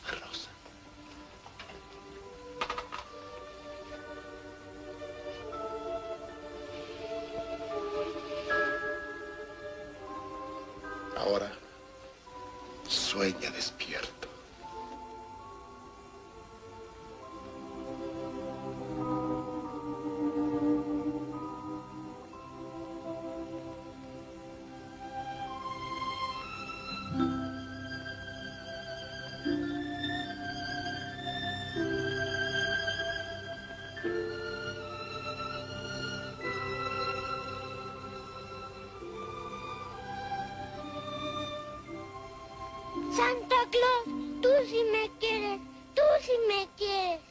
Claus, tú sí me quieres, tú sí me quieres.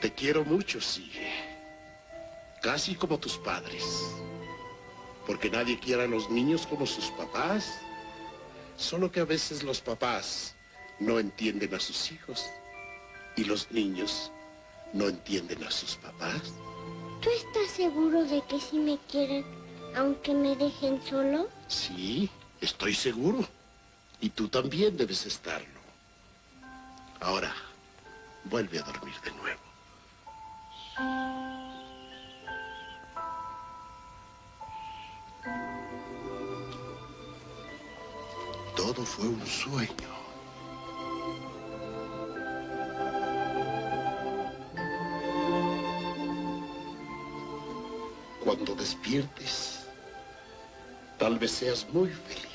Te quiero mucho, sigue. Casi como tus padres. Porque nadie quiere a los niños como sus papás. Solo que a veces los papás no entienden a sus hijos. Y los niños no entienden a sus papás. ¿Tú estás seguro de que sí me quieren, aunque me dejen solo? Sí, estoy seguro. Y tú también debes estarlo. Ahora, vuelve a dormir de nuevo. Todo fue un sueño. Cuando despiertes, tal vez seas muy feliz.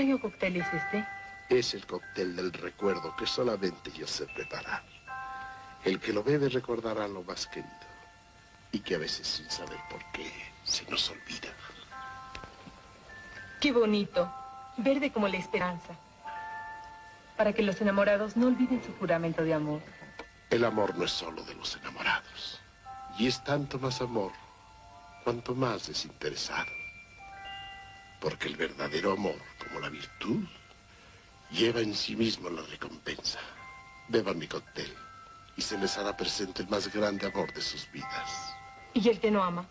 Extraño cóctel es este? Es el cóctel del recuerdo que solamente yo sé preparar. El que lo bebe recordará lo más querido. Y que a veces sin saber por qué se nos olvida. Qué bonito. Verde como la esperanza. Para que los enamorados no olviden su juramento de amor. El amor no es solo de los enamorados. Y es tanto más amor cuanto más desinteresado. Porque el verdadero amor, como la virtud, lleva en sí mismo la recompensa. Beban mi cóctel y se les hará presente el más grande amor de sus vidas. ¿Y el que no ama?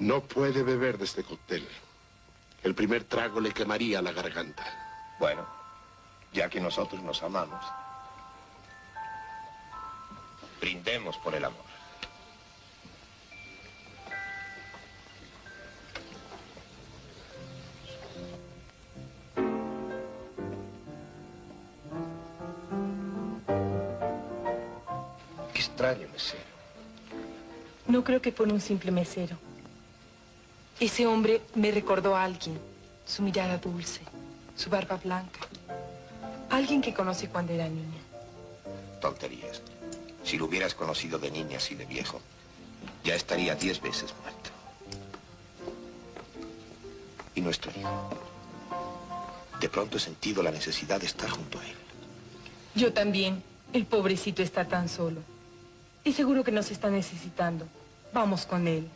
No puede beber de este cóctel. El primer trago le quemaría la garganta. Bueno, ya que nosotros nos amamos, brindemos por el amor. Extraño mesero. No creo que fuera un simple mesero. Ese hombre me recordó a alguien. Su mirada dulce, su barba blanca. Alguien que conocí cuando era niña. Tonterías. Si lo hubieras conocido de niña así de viejo, ya estaría diez veces muerto. Y nuestro hijo. De pronto he sentido la necesidad de estar junto a él. Yo también. El pobrecito está tan solo. Y seguro que nos está necesitando. Vamos con él.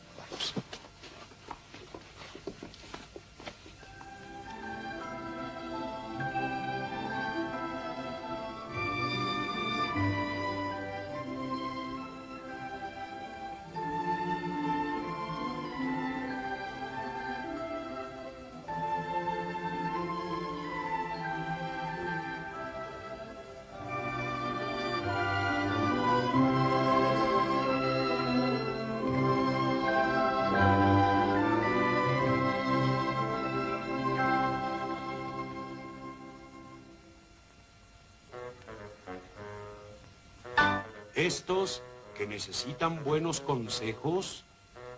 Estos que necesitan buenos consejos,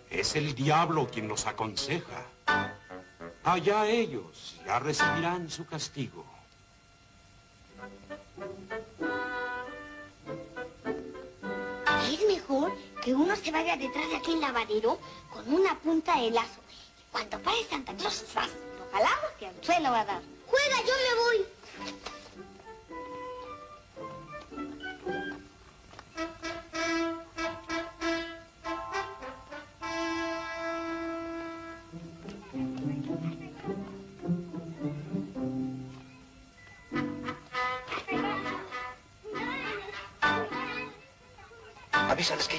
es el diablo quien los aconseja. Allá ellos ya recibirán su castigo. Es mejor que uno se vaya detrás de aquel lavadero con una punta de lazo. Cuando pare Santa Claus, lo jalamos que al suelo va a dar. ¡Juega, yo me voy!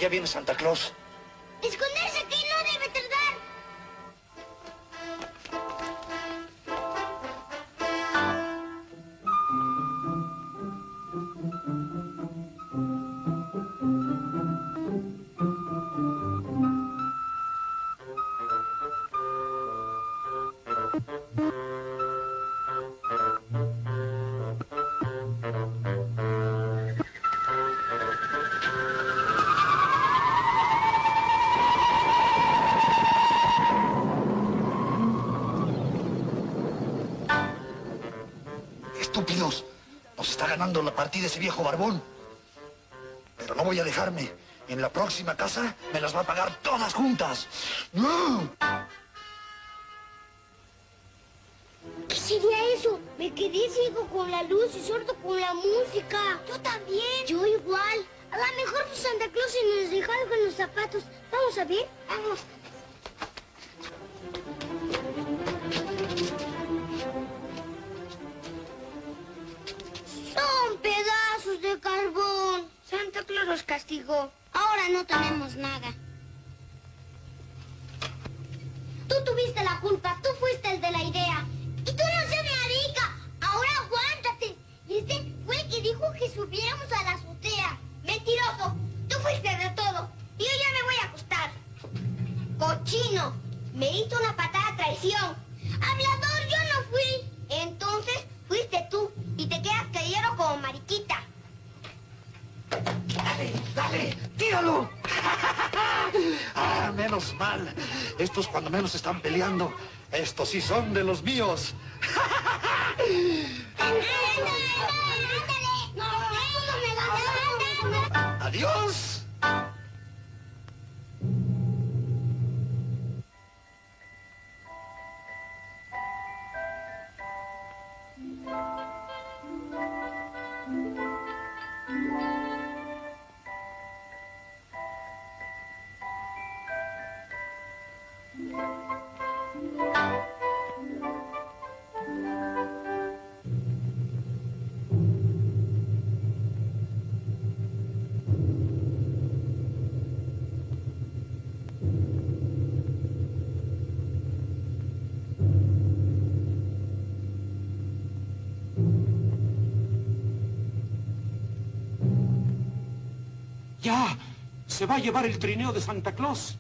Ya viene Santa Claus. Partida ese viejo barbón. Pero no voy a dejarme. En la próxima casa me las va a pagar todas juntas. ¡No! ¿Qué sería eso? Me quedé ciego con la luz y sordo con la música. Yo también. Yo igual. A lo mejor Santa Claus se nos dejó algo en los zapatos. Vamos a ver. Vamos. De carbón. Santa Claus los castigó. Ahora no tenemos nada. Tú tuviste la culpa. Tú fuiste el de la idea. Y tú no seas mi arica. Ahora aguántate. Y este fue el que dijo que subiéramos a la azotea. Mentiroso. Tú fuiste de todo. Y yo ya me voy a acostar. Cochino. Me hizo una patada traición. Hablador, yo no fui. Entonces fuiste tú. Y te quedas callado como mariquita. ¡Dale, dale! ¡Tíralo! ah, menos mal. Estos cuando menos están peleando. Estos sí son de los míos. ¡Adiós! Se va a llevar el trineo de Santa Claus.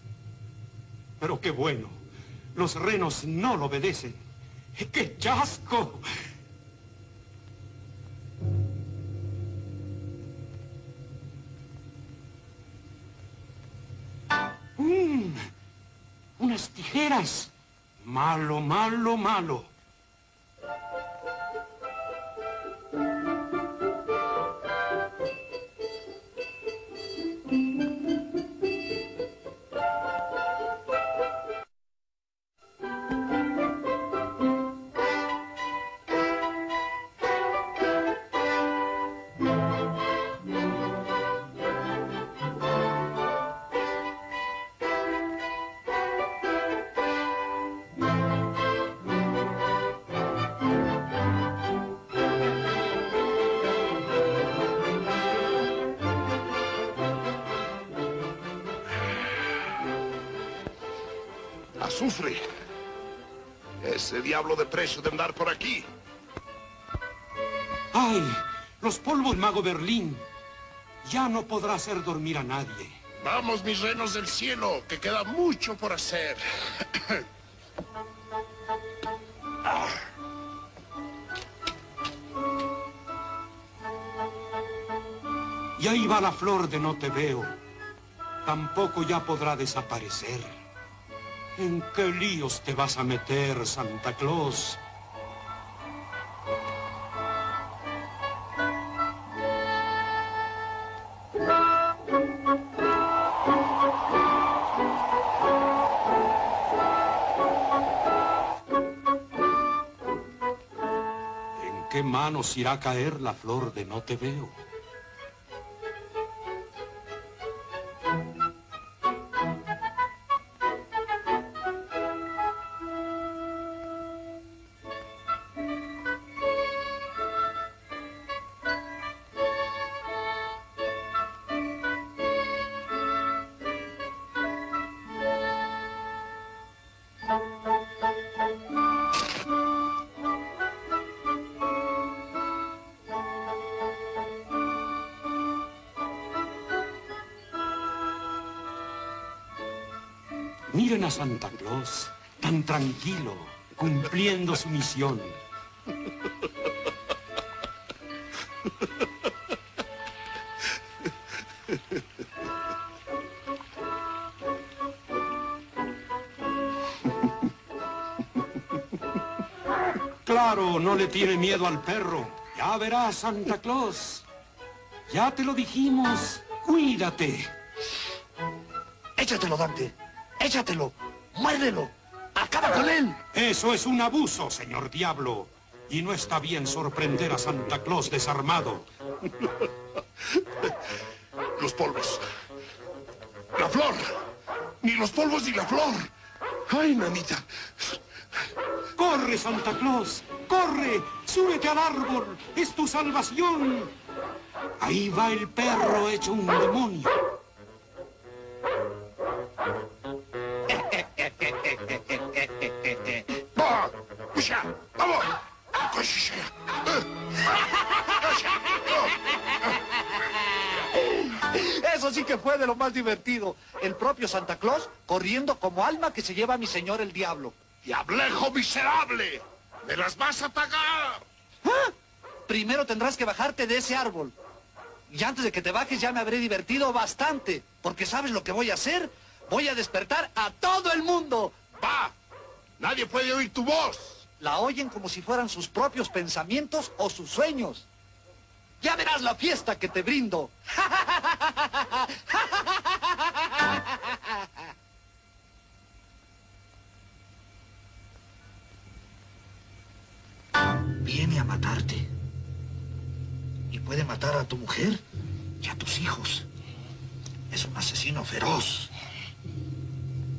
Pero qué bueno, los renos no lo obedecen. ¡Qué chasco! Mm, unas tijeras. Malo, malo, malo. De andar por aquí. ¡Ay! Los polvos mago Berlín. Ya no podrá hacer dormir a nadie. Vamos, mis renos del cielo, que queda mucho por hacer. Y ahí va la flor de no te veo. Tampoco ya podrá desaparecer. ¿En qué líos te vas a meter, Santa Claus? ¿En qué manos irá a caer la flor de no te veo? Tranquilo, cumpliendo su misión. Claro, no le tiene miedo al perro. Ya verás, Santa Claus. Ya te lo dijimos. Cuídate. Échatelo, Dante. Échatelo. Muérdelo. Acaba con él. Eso es un abuso, señor Diablo. Y no está bien sorprender a Santa Claus desarmado. Los polvos. La flor. Ni los polvos ni la flor. Ay, mamita. ¡Corre, Santa Claus! ¡Corre! ¡Súbete al árbol! ¡Es tu salvación! Ahí va el perro hecho un demonio. Eso sí que fue de lo más divertido. El propio Santa Claus corriendo como alma que se lleva a mi señor el diablo. ¡Diablejo miserable! ¡Me las vas a pagar! ¿Ah? Primero tendrás que bajarte de ese árbol. Y antes de que te bajes ya me habré divertido bastante. Porque ¿sabes lo que voy a hacer? Voy a despertar a todo el mundo. ¡Va! Nadie puede oír tu voz. La oyen como si fueran sus propios pensamientos o sus sueños. Ya verás la fiesta que te brindo. Viene a matarte. Y puede matar a tu mujer y a tus hijos. Es un asesino feroz.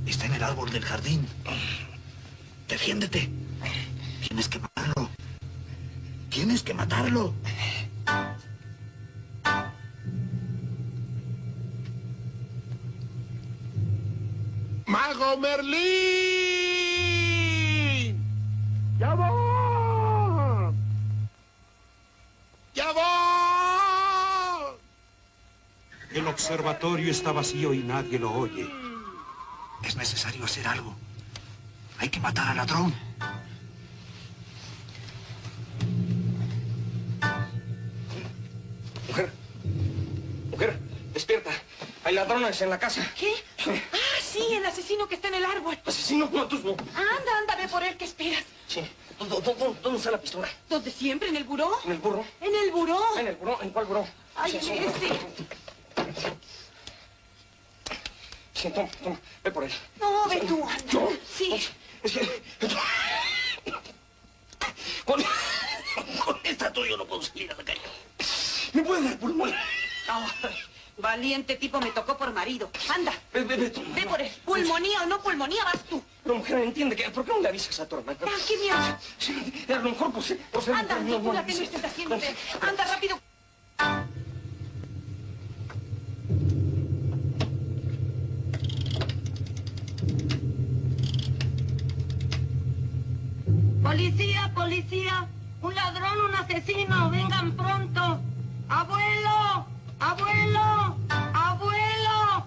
Está en el árbol del jardín. Defiéndete. Tienes que matarlo. Tienes que matarlo. ¡Mago Merlín! ¡Ya voy! ¡Ya voy! El observatorio está vacío y nadie lo oye. Es necesario hacer algo. Hay que matar al ladrón. En la casa. ¿Qué? Ah, sí, el asesino que está en el árbol. Asesino, no, tú no. Anda, anda, ve por él, ¿qué esperas? Sí. ¿Dó- dó- dó- ¿Dónde está la pistola? ¿Dónde siempre? ¿En el buró? ¿En el burro? ¿En el buró? ¿En el buró? ¿En cuál buró? Ay, en este. Sí, toma, toma. Ve por él. No, ve tú, anda. Yo. Sí. Es que... Con, con esta tuyo no puedo salir a la calle. Me puede dar pulmón. Ah, valiente tipo me tocó por marido. Anda, Ve, ve, ve por él. Pulmonía o no pulmonía, vas tú. Pero mujer, entiende que... ¿Por qué no le avisas a tu hermana? Ah, qué mierda. Sí, a lo mejor. Por ser Anda, no, no, no sí. estés haciéndote. Anda, rápido. Policía, policía, un ladrón, un asesino, vengan pronto. Abuelo, abuelo, abuelo.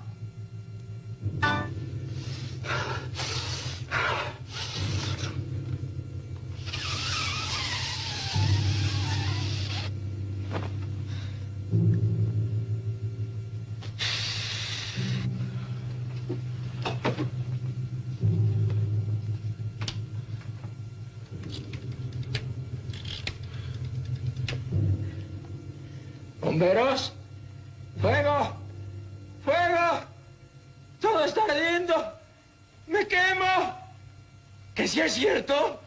¡Bomberos! ¡Fuego! ¡Fuego! ¡Todo está ardiendo! ¡Me quemo! ¿Que sí es cierto?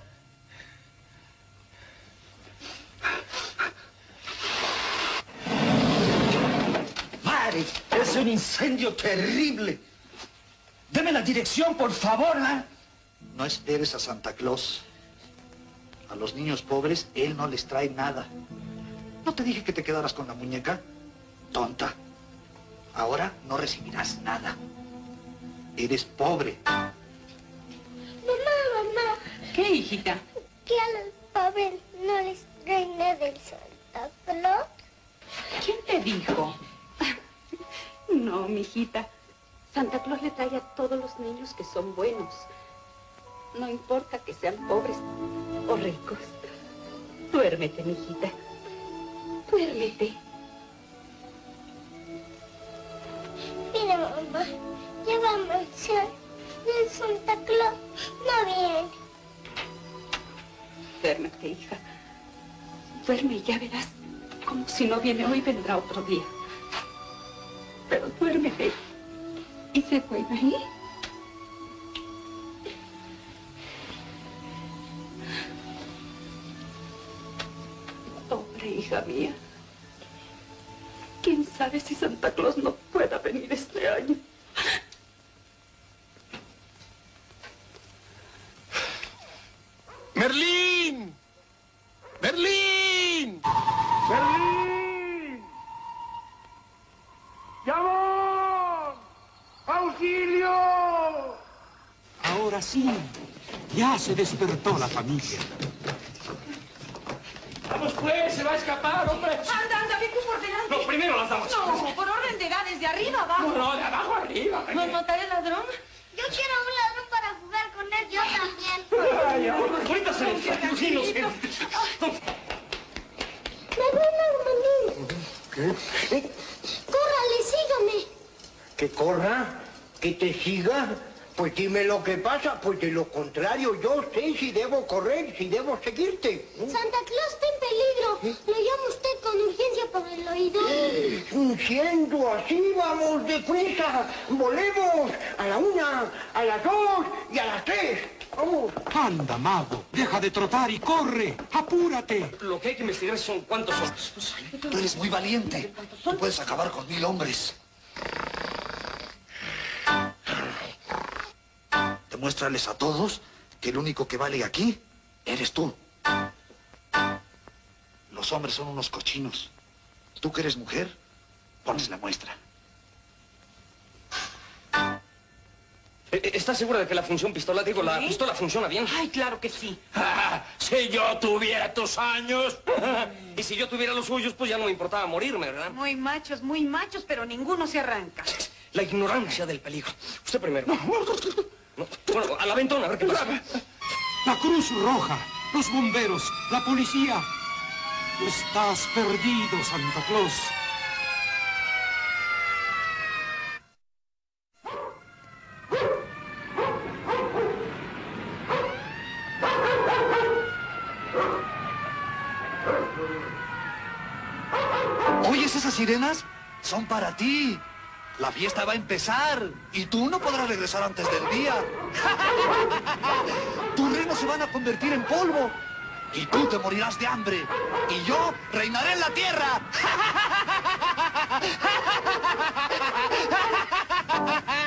¡Pare! Es un incendio terrible. Deme la dirección, por favor. ¿ah? No esperes a Santa Claus. A los niños pobres, él no les trae nada. ¿No te dije que te quedaras con la muñeca? Tonta. Ahora no recibirás nada. Eres pobre. ¿Qué, hijita? que a los pobres no les trae nada del Santa Claus. ¿Quién te dijo? No, mijita. Santa Claus le trae a todos los niños que son buenos. No importa que sean pobres o ricos. Duérmete, mijita. Duérmete. Mira, mamá, ya va a marchar. Y el Santa Claus no viene. Duérmete, hija. Duerme y ya verás. Como si no viene hoy, vendrá otro día. Pero duérmete. Y sé buena, ¿eh? Pobre hija mía. ¿Quién sabe si Santa Claus no pueda venir este año? ¡Merlín! ¡Merlín! ¡Berlín! ¡Llamón! ¡Auxilio! Ahora sí, ya se despertó la familia. Vamos pues, se va a escapar, hombre. Anda, anda, ve tú por delante. No, primero las damas. No, por orden de edad, desde arriba abajo. No, no, de abajo arriba. ¿No notaré el ladrón? Yo quiero un ladrón para jugar con él. Yo también. Ay, ahora, ahorita se los inocentes. Me ven. ¿Qué? Córrale, sígame. ¿Que corra? ¿Que te siga? Pues dime lo que pasa, pues de lo contrario yo sé si debo correr, si debo seguirte. Santa Claus está en peligro. Lo llama usted con urgencia por el oído. Siendo así, vamos deprisa. Volemos a la una, a las dos y a las tres. Vamos. Anda, mago, deja de trotar y corre. Apúrate. Lo que hay que investigar son cuántos son. Tú eres muy valiente. Tú puedes acabar con mil hombres. Demuéstrales a todos que el único que vale aquí eres tú. Los hombres son unos cochinos. Tú que eres mujer, pones la muestra. Eh, ¿Estás segura de que la función pistola, digo, la pistola funciona bien? Ay, claro que sí. Ah, si yo tuviera tus años. y si yo tuviera los suyos, pues ya no me importaba morirme, ¿verdad? Muy machos, muy machos, pero ninguno se arranca. La ignorancia del peligro. Usted primero. No. A la ventona, a pasa. La Cruz Roja, los bomberos, la policía. Estás perdido, Santa Claus. ¿Oyes esas sirenas? Son para ti. La fiesta va a empezar y tú no podrás regresar antes del día. Tus renos se van a convertir en polvo y tú te morirás de hambre y yo reinaré en la tierra.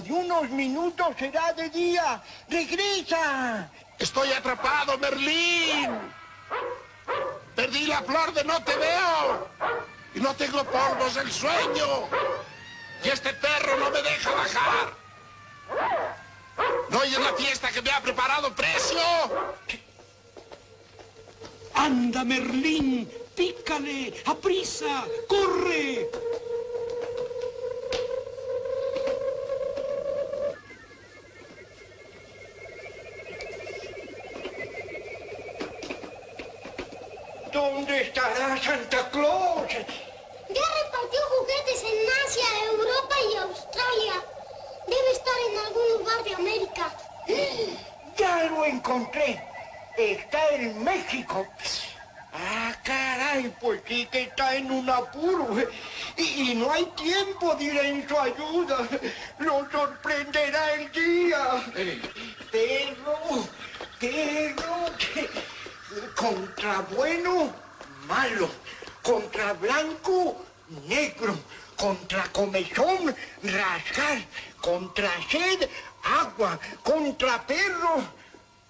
Dentro de unos minutos será de día. ¡Regresa! Estoy atrapado, Merlín. Perdí la flor de no te veo. Y no tengo polvos del sueño. Y este perro no me deja bajar. ¿No oyes la fiesta que me ha preparado Precio? Anda, Merlín, pícale, aprisa, corre. ¿Dónde estará Santa Claus? Ya repartió juguetes en Asia, Europa y Australia. Debe estar en algún lugar de América. Ya lo encontré. Está en México. Ah, caray, pues sí que está en un apuro. Y, y no hay tiempo de ir en su ayuda. Lo sorprenderá el día. Perro, perro, contra bueno, malo. Contra blanco, negro. Contra comezón, rasgar. Contra sed, agua. Contra perro,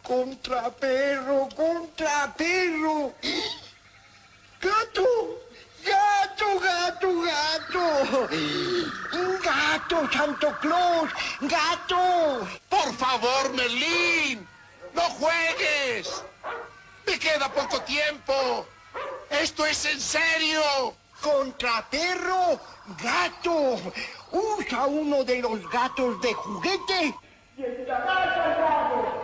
contra perro, contra perro. Gato, gato, gato, gato. gato. Santo Claus, gato. Por favor, Merlín, no juegues. Me queda poco tiempo. Esto es en serio. Contra perro, gato. Usa uno de los gatos de juguete y estarás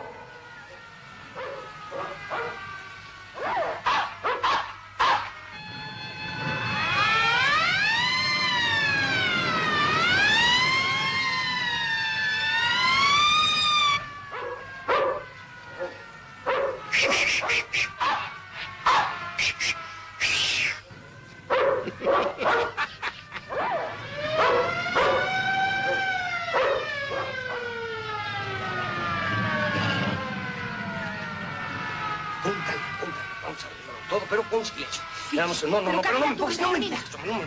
Veamos, no, no, no, pero no me empujes, no me empujes, no me.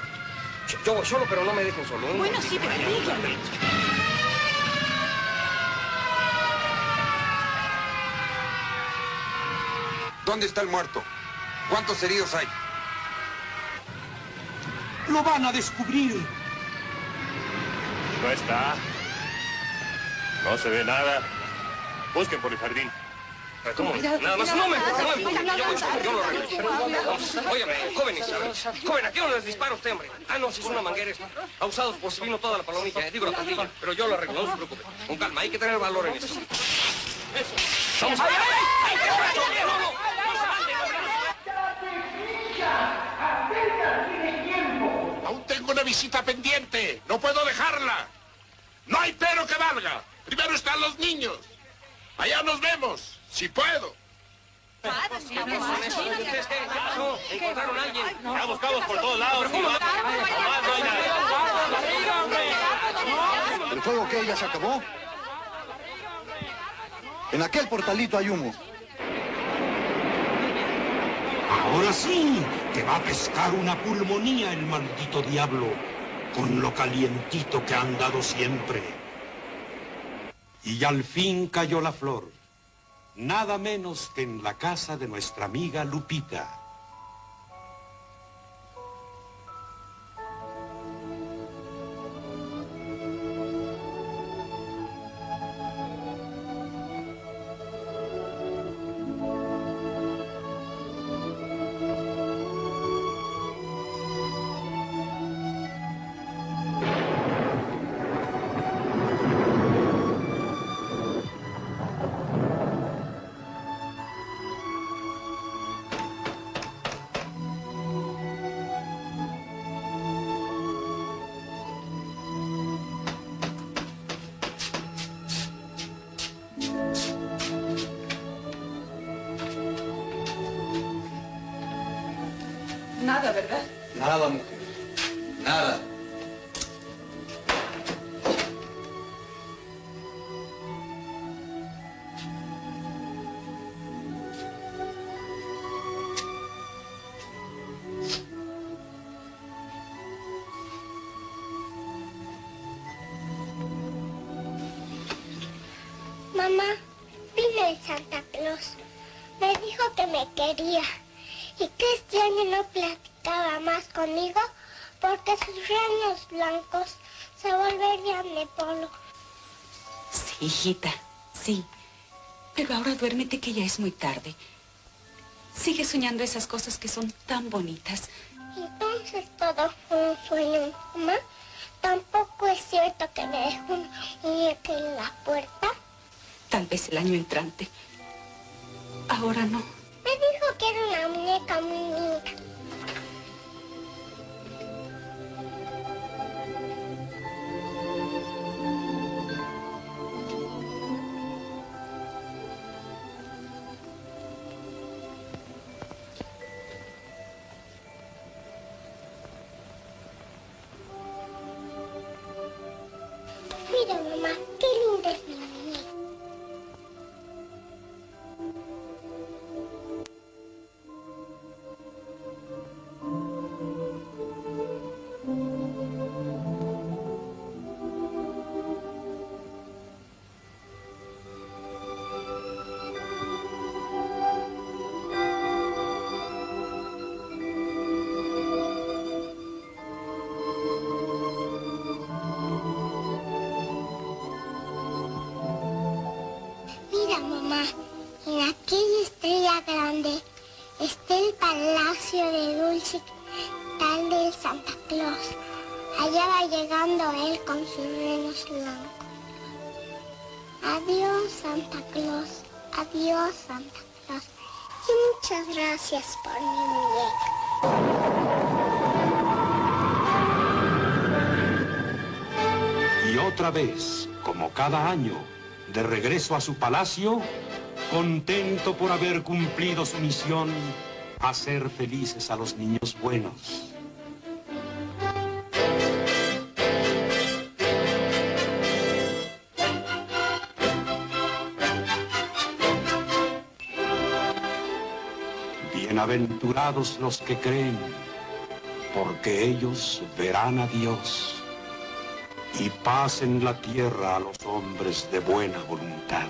Yo, yo voy solo, pero no me dejen solo. ¿eh? Bueno, sí, pero dígame. ¿Dónde está el muerto? ¿Cuántos heridos hay? Lo van a descubrir. No está. No se ve nada. Busquen por el jardín. ¿Cómo? Nada más, no me no me. Yo voy solo, yo lo arreglo. Vamos, Óigame, joven Isabel. Joven, ¿a qué no les dispara usted, hombre? Ah, no, si es una manguera. esta. Abusados por si vino toda la palomilla, eh, digo la pandilla. Pero yo lo arreglo, no se preocupe. Con calma, hay que tener valor en esto. Eso. Vamos, ay, ay, ay. Aún tengo una visita pendiente. No puedo dejarla. No hay pero que valga. Primero están los niños. Allá nos vemos, si puedo. Por todos lados. ¿El fuego qué? ¿Ya se acabó? En aquel portalito hay humo. Ahora sí, que va a pescar una pulmonía el maldito diablo, con lo calientito que han dado siempre. Y al fin cayó la flor, nada menos que en la casa de nuestra amiga Lupita. Nada, ¿verdad? Nada, mujer. Nada. Mamá, vino el Santa Claus. Me dijo que me quería y que este año no platicaba más conmigo porque sus renos blancos se volverían de polo. Sí, hijita, sí. Pero ahora duérmete que ya es muy tarde. Sigue soñando esas cosas que son tan bonitas. Entonces todo fue un sueño, mamá. Tampoco es cierto que me dejó una muñeca en la puerta. Tal vez el año entrante. Ahora no. Me dijo que era una muñeca muy linda. Y otra vez, como cada año, de regreso a su palacio, contento por haber cumplido su misión, hacer felices a los niños buenos. Bienaventurados los que creen, porque ellos verán a Dios y paz en la tierra a los hombres de buena voluntad.